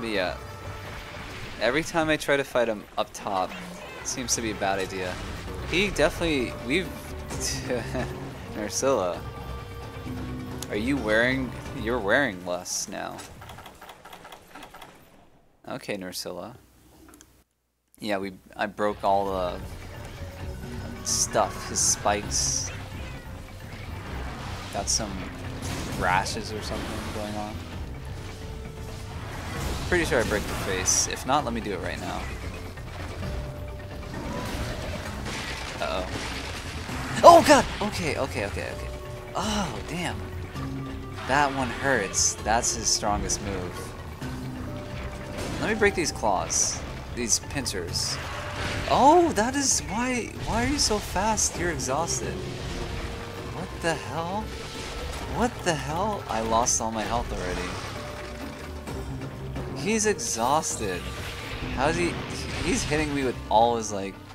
But yeah, every time I try to fight him up top, seems to be a bad idea. He definitely, we've, Nerscylla, are you wearing, you're wearing less now. Okay, Nerscylla. Yeah, we, I broke all the stuff, his spikes. Got some rashes or something going on. Pretty sure I break the face. If not, let me do it right now. Uh-oh. Oh god! Okay, okay, okay, okay. Oh, damn. That one hurts. That's his strongest move. Let me break these claws. These pincers. Oh, that is why why are you so fast? You're exhausted. What the hell? What the hell? I lost all my health already. He's exhausted. How's he? He's hitting me with all his like.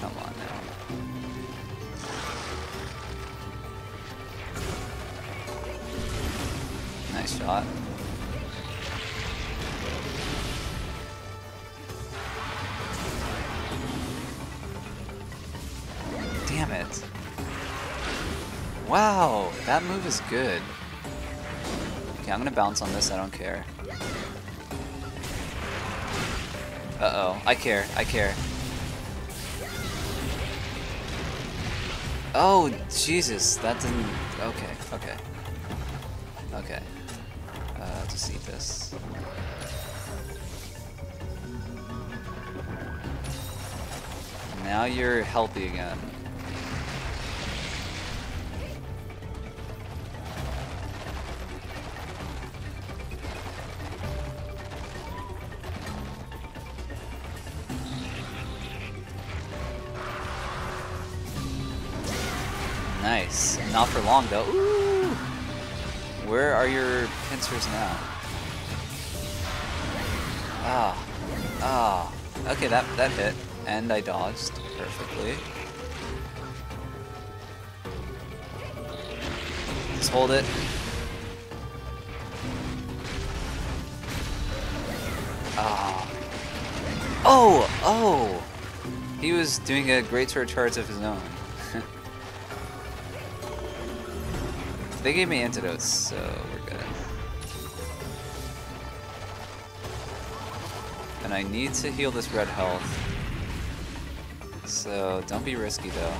Come on now. Nice shot. Damn it. Wow, that move is good. Okay, I'm gonna bounce on this, I don't care. Uh-oh, I care, I care. Oh, Jesus, that didn't... Okay, okay. Okay. Uh, just eat this. Now you're healthy again. Not for long though. Ooh! Where are your pincers now? Ah. Ah. Okay, that, that hit. And I dodged perfectly. Just hold it. Ah. Oh! Oh! He was doing a great charge of his own. They gave me antidotes, so we're good. And I need to heal this red health. So don't be risky though.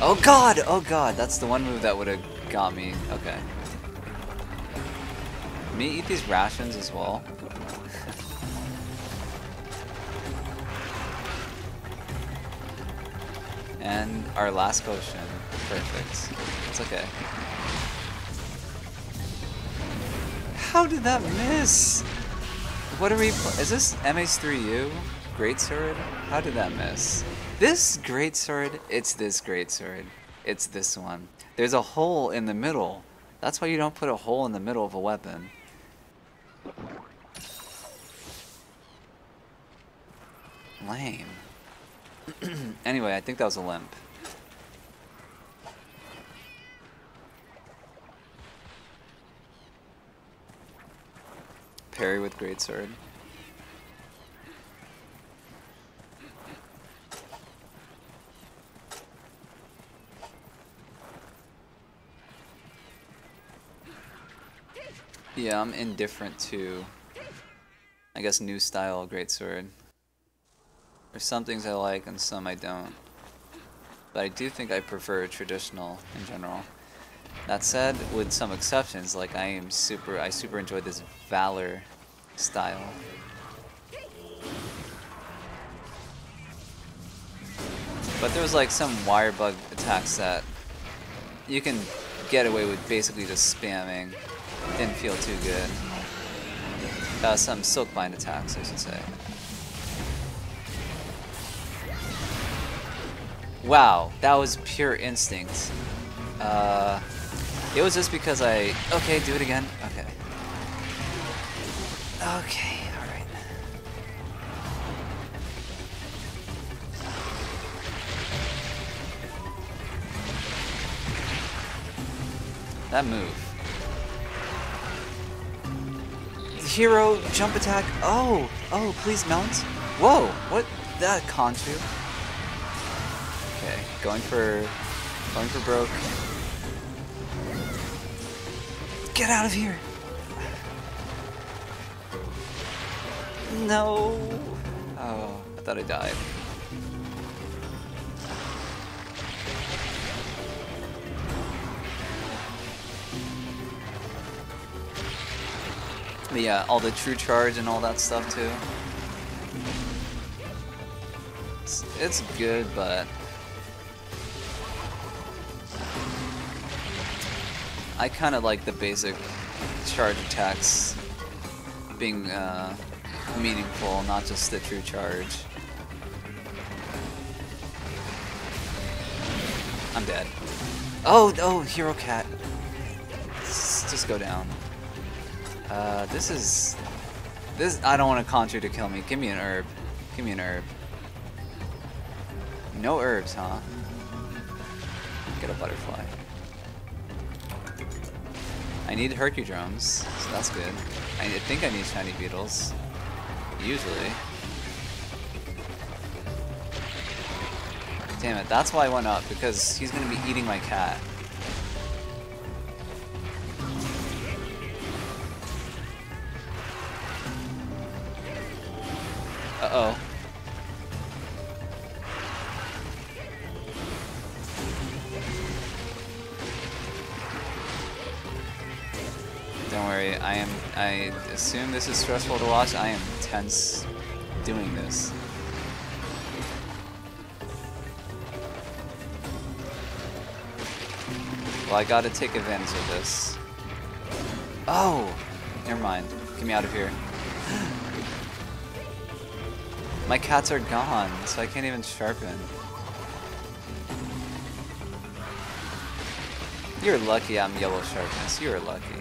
Oh god! Oh god! That's the one move that would have got me. Okay. Me eat these rations as well. and our last potion. Perfect. It's okay. How did that miss? What are we... Is this MH3U? Great Sword? How did that miss? This Great Sword, it's this Great Sword. It's this one. There's a hole in the middle. That's why you don't put a hole in the middle of a weapon. Lame. anyway, I think that was a limp. Parry with greatsword. Yeah, I'm indifferent to, I guess, new style greatsword. There's some things I like and some I don't. But I do think I prefer traditional in general. That said, with some exceptions, like I am super, I super enjoy this Valor style. But there was like some wire bug attacks that you can get away with basically just spamming didn't feel too good. Uh, some Silkbind attacks, I should say. Wow, that was pure instinct. Uh, it was just because I... Okay, do it again. Okay. Okay, alright. That move. hero jump attack. Oh, oh, please mount. Whoa, what? That Konchu. Okay, going for, going for broke. Get out of here. No. Oh, I thought I died. But yeah, all the true charge and all that stuff too. It's, it's good, but I kind of like the basic charge attacks being uh, meaningful, not just the true charge. I'm dead. Oh, oh, Hero Cat. Let's just go down. Uh, this is... This I don't want a Contra to kill me. Give me an herb. Give me an herb. No herbs, huh? Get a butterfly. I need Hercudromes, so that's good. I think I need shiny beetles. Usually. Damn it, that's why I went up, because he's gonna be eating my cat. Uh-oh. Assume this is stressful to watch. I am tense doing this. Well, I gotta take advantage of this. Oh! Never mind. Get me out of here. My cats are gone, so I can't even sharpen. You're lucky I'm yellow sharpness. You're lucky.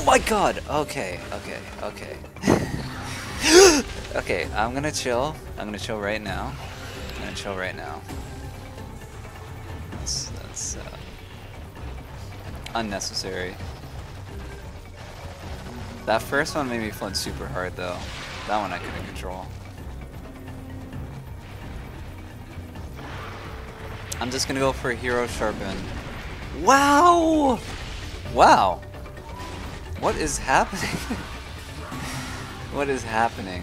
Oh my god! Okay, okay, okay. okay, I'm gonna chill. I'm gonna chill right now. I'm gonna chill right now. That's, that's uh, unnecessary. That first one made me flood super hard though. That one I couldn't control. I'm just gonna go for a hero sharpen. Wow! Wow! What is happening? what is happening?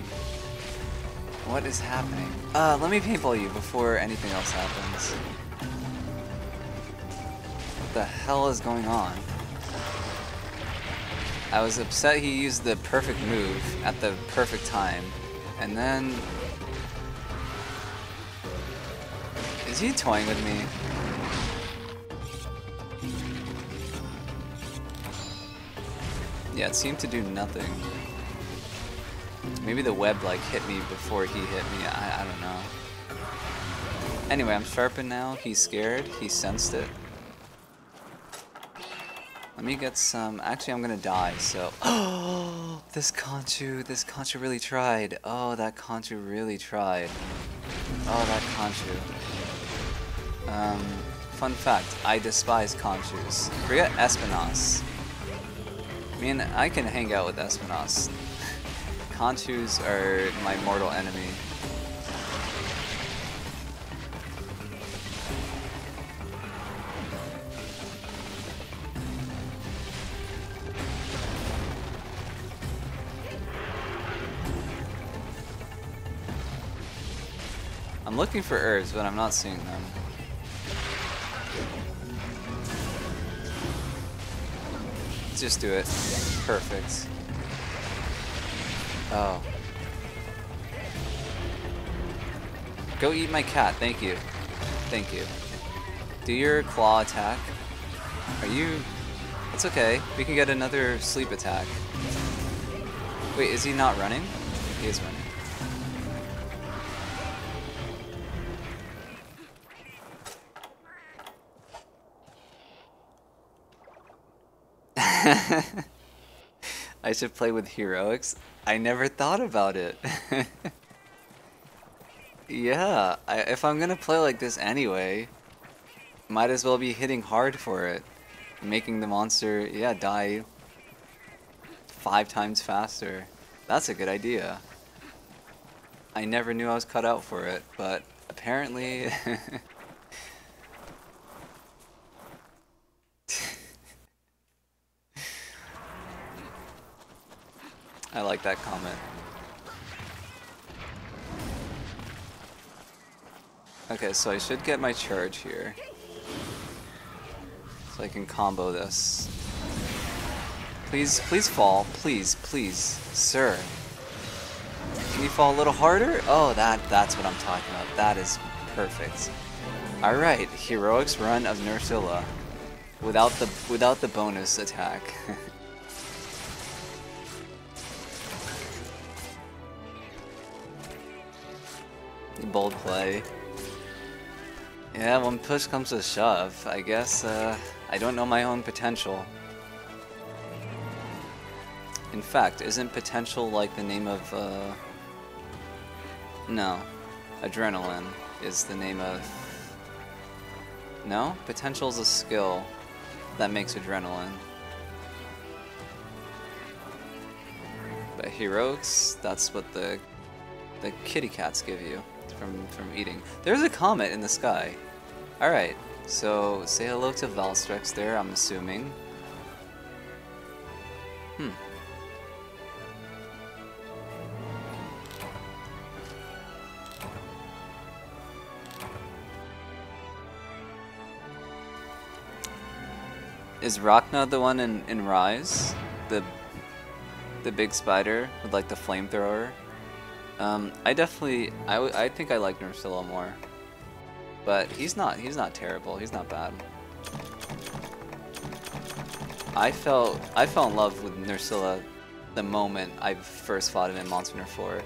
What is happening? Uh, let me paintball you before anything else happens. What the hell is going on? I was upset he used the perfect move at the perfect time. And then... Is he toying with me? Yeah, it seemed to do nothing. Maybe the web like hit me before he hit me, I, I don't know. Anyway, I'm sharpened now, he's scared, he sensed it. Let me get some... Actually, I'm gonna die, so... Oh, this Konchu, this Konchu really tried. Oh, that Konchu really tried. Oh, that Konchu. Um, fun fact, I despise Konchus. Forget Espinas. I mean, I can hang out with Espinas. Konchus are my mortal enemy. I'm looking for herbs, but I'm not seeing them. Just do it. Perfect. Oh. Go eat my cat, thank you. Thank you. Do your claw attack. Are you... It's okay, we can get another sleep attack. Wait, is he not running? He is running. Should play with heroics. I never thought about it. yeah, I, if I'm gonna play like this anyway, might as well be hitting hard for it. Making the monster, yeah, die five times faster. That's a good idea. I never knew I was cut out for it, but apparently I like that comment. Okay, so I should get my charge here. So I can combo this. Please, please fall. Please, please. Sir. Can you fall a little harder? Oh, that that's what I'm talking about. That is perfect. Alright, Heroics run of Nerscylla. Without the without the bonus attack. Bold play. Yeah, when push comes to shove, I guess uh, I don't know my own potential. In fact, isn't potential like the name of, uh... No. Adrenaline is the name of... No? Potential is a skill that makes adrenaline. But heroics, that's what the the kitty cats give you from, from eating. There's a comet in the sky. Alright, so say hello to Valstrax there, I'm assuming. Hmm. Is Rakna the one in, in Rise? The the big spider with like the flamethrower? Um, I definitely, I, I think I like Nerscylla more. But he's not, he's not terrible, he's not bad. I felt, I fell in love with Nerscylla the moment I first fought him in Monster Hunter 4.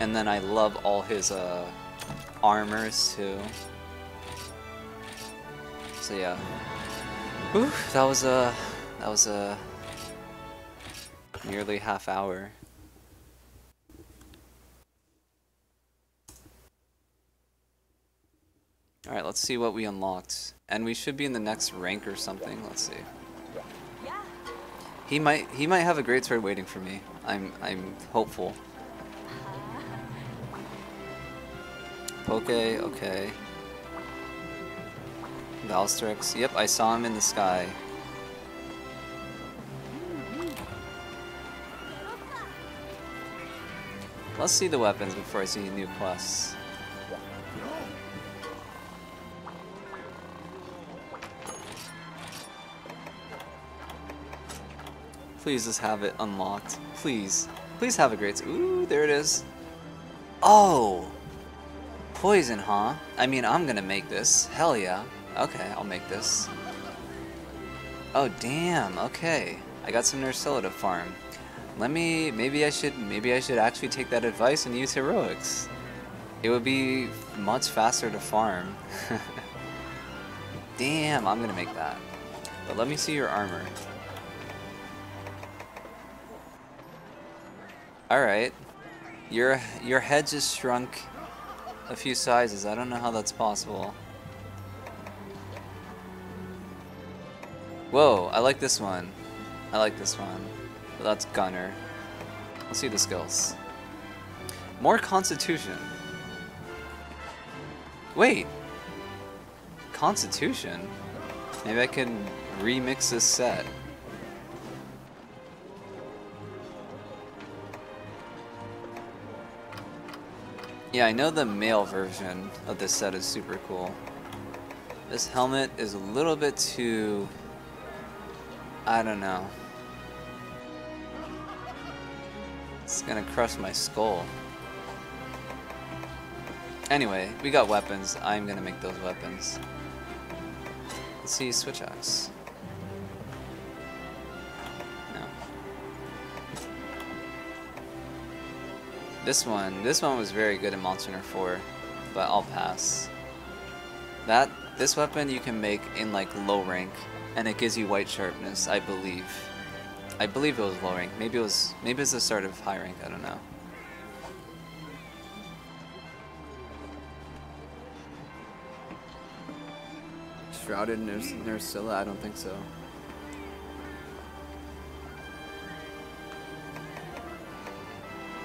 And then I love all his uh, armors too. So yeah. That was a, that was a nearly half hour. Alright, let's see what we unlocked. And we should be in the next rank or something. Let's see. He might he might have a great sword waiting for me. I'm I'm hopeful. Okay, okay. Valstrax. Yep, I saw him in the sky. Let's see the weapons before I see new quests. Please just have it unlocked. Please. Please have a great... Ooh, there it is. Oh! Poison, huh? I mean, I'm gonna make this. Hell yeah. Okay, I'll make this. Oh, damn. Okay. I got some Nerscylla to farm. Let me, maybe I should, maybe I should actually take that advice and use heroics. It would be much faster to farm. Damn, I'm gonna make that. But let me see your armor. Alright. Your your head just shrunk a few sizes. I don't know how that's possible. Whoa, I like this one. I like this one. But that's Gunner. Let's see the skills. More Constitution. Wait. Constitution? Maybe I can remix this set. Yeah, I know the male version of this set is super cool. This helmet is a little bit too... I don't know. It's gonna crush my skull. Anyway, we got weapons. I'm gonna make those weapons. Let's see, switch axe. No. This one, this one was very good in Monster Hunter 4, but I'll pass. That, this weapon you can make in like low rank, and it gives you white sharpness, I believe. I believe it was low rank. Maybe it was, maybe it's the start of high rank, I don't know. Shrouded Nurse Nerscylla? I don't think so.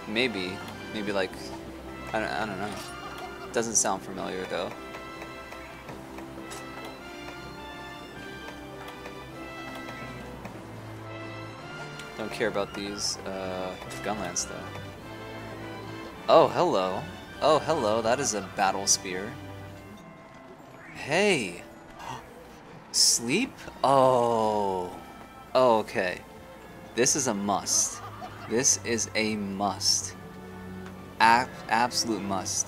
Maybe. Maybe like... I don't, I don't know. Doesn't sound familiar though. Don't care about these uh, gunlance though. Oh, hello. Oh, hello. That is a battle spear. Hey! Sleep? Oh. oh. Okay. This is a must. This is a must. A absolute must.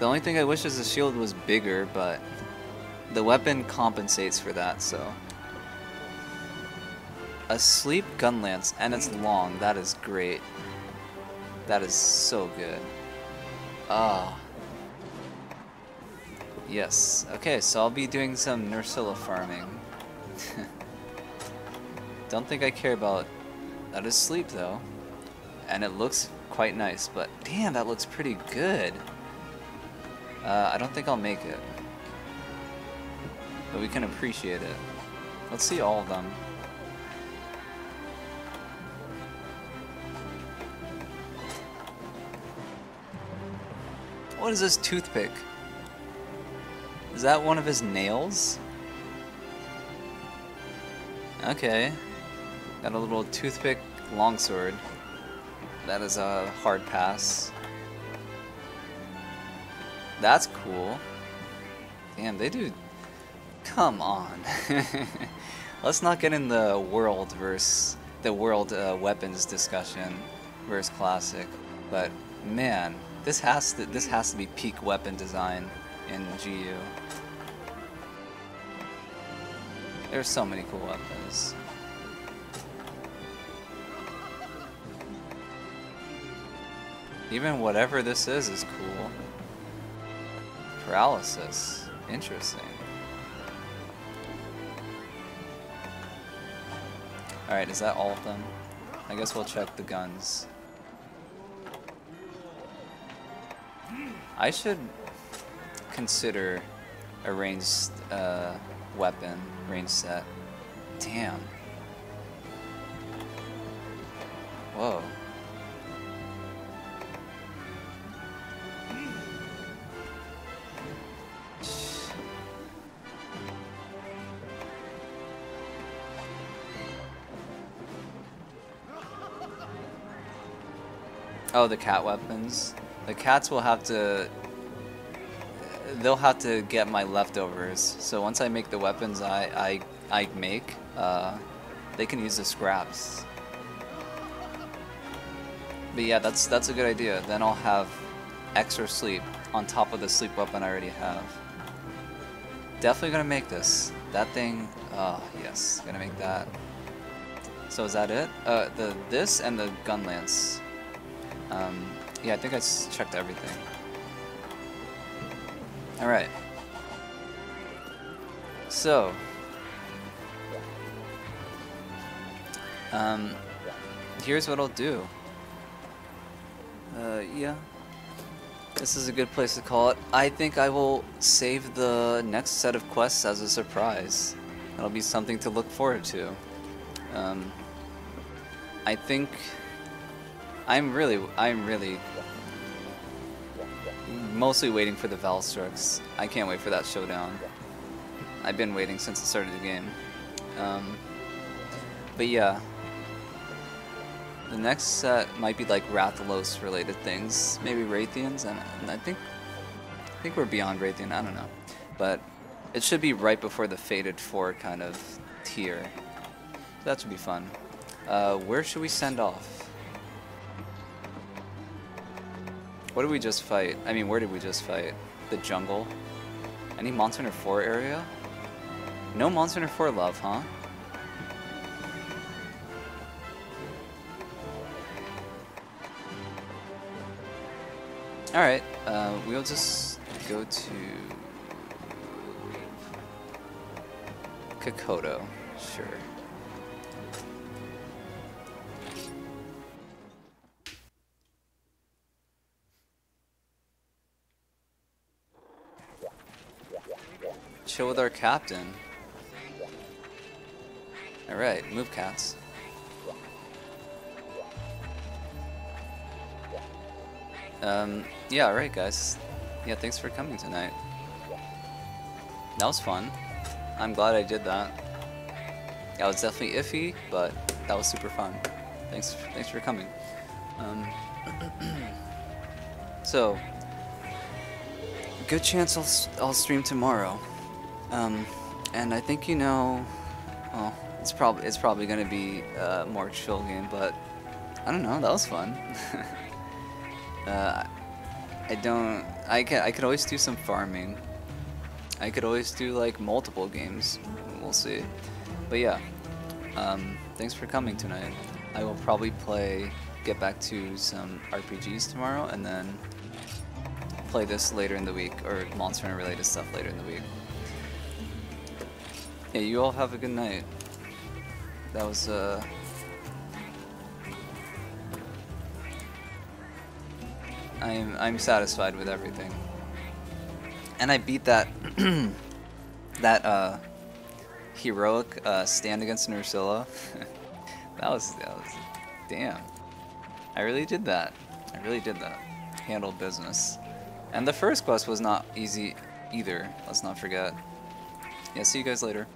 The only thing I wish is the shield was bigger, but the weapon compensates for that, so. A sleep gun lance, and it's long. That is great. That is so good. Ah. Oh. Yes. Okay, so I'll be doing some Nerscylla farming. Don't think I care about that is sleep though. And it looks quite nice, but damn, that looks pretty good. Uh, I don't think I'll make it. But we can appreciate it. Let's see all of them. What is this toothpick? Is that one of his nails? Okay. Got a little toothpick longsword. That is a hard pass. That's cool. Damn, they do... Come on. Let's not get in the world versus... The world uh, weapons discussion versus classic. But, man, this has to this has to be peak weapon design in GU. There's so many cool weapons. Even whatever this is is cool. Paralysis. Interesting. Alright, is that all of them? I guess we'll check the guns. I should consider a ranged uh, weapon, range set. Damn. Whoa. Oh, the cat weapons. The cats will have to they'll have to get my leftovers. So once I make the weapons I I, I make, uh, they can use the scraps. But yeah, that's that's a good idea. Then I'll have extra sleep on top of the sleep weapon I already have. Definitely gonna make this. That thing, oh yes, gonna make that. So is that it? Uh, the this and the gun lance. Um, yeah, I think I checked everything. Alright. So, um, here's what I'll do. Uh, yeah. This is a good place to call it. I think I will save the next set of quests as a surprise. That'll be something to look forward to. Um, I think I'm really, I'm really mostly waiting for the Valstrax. I can't wait for that showdown. I've been waiting since the start of the game. Um, but yeah, the next set might be like Rathalos related things, maybe Rathians, and, I think I think we're beyond Rathian. I don't know, but it should be right before the Fated Four kind of tier. So that should be fun. Uh, where should we send off? What did we just fight? I mean, where did we just fight? The jungle? Any Monster Hunter 4 area? No Monster Hunter 4 love, huh? Alright, uh, we'll just go to Kokoto, sure. Chill with our captain. Alright, move cats. Um, yeah, alright guys. Yeah, thanks for coming tonight. That was fun. I'm glad I did that. That was definitely iffy, but that was super fun. Thanks, thanks for coming. Um, so, good chance I'll, I'll stream tomorrow. Um, and I think you know, well, it's probably it's probably gonna be a more chill game, but I don't know. That was fun. uh, I don't. I can. I could always do some farming. I could always do like multiple games. We'll see. But yeah. Um, thanks for coming tonight. I will probably play, get back to some RPGs tomorrow, and then play this later in the week, or Monster Hunter related stuff later in the week. Yeah, you all have a good night. That was, uh... I'm, I'm satisfied with everything. And I beat that, that, uh, heroic, uh, stand against Nerscylla. that was, that was, damn. I really did that. I really did that. Handled business. And the first quest was not easy either, let's not forget. Yeah, see you guys later.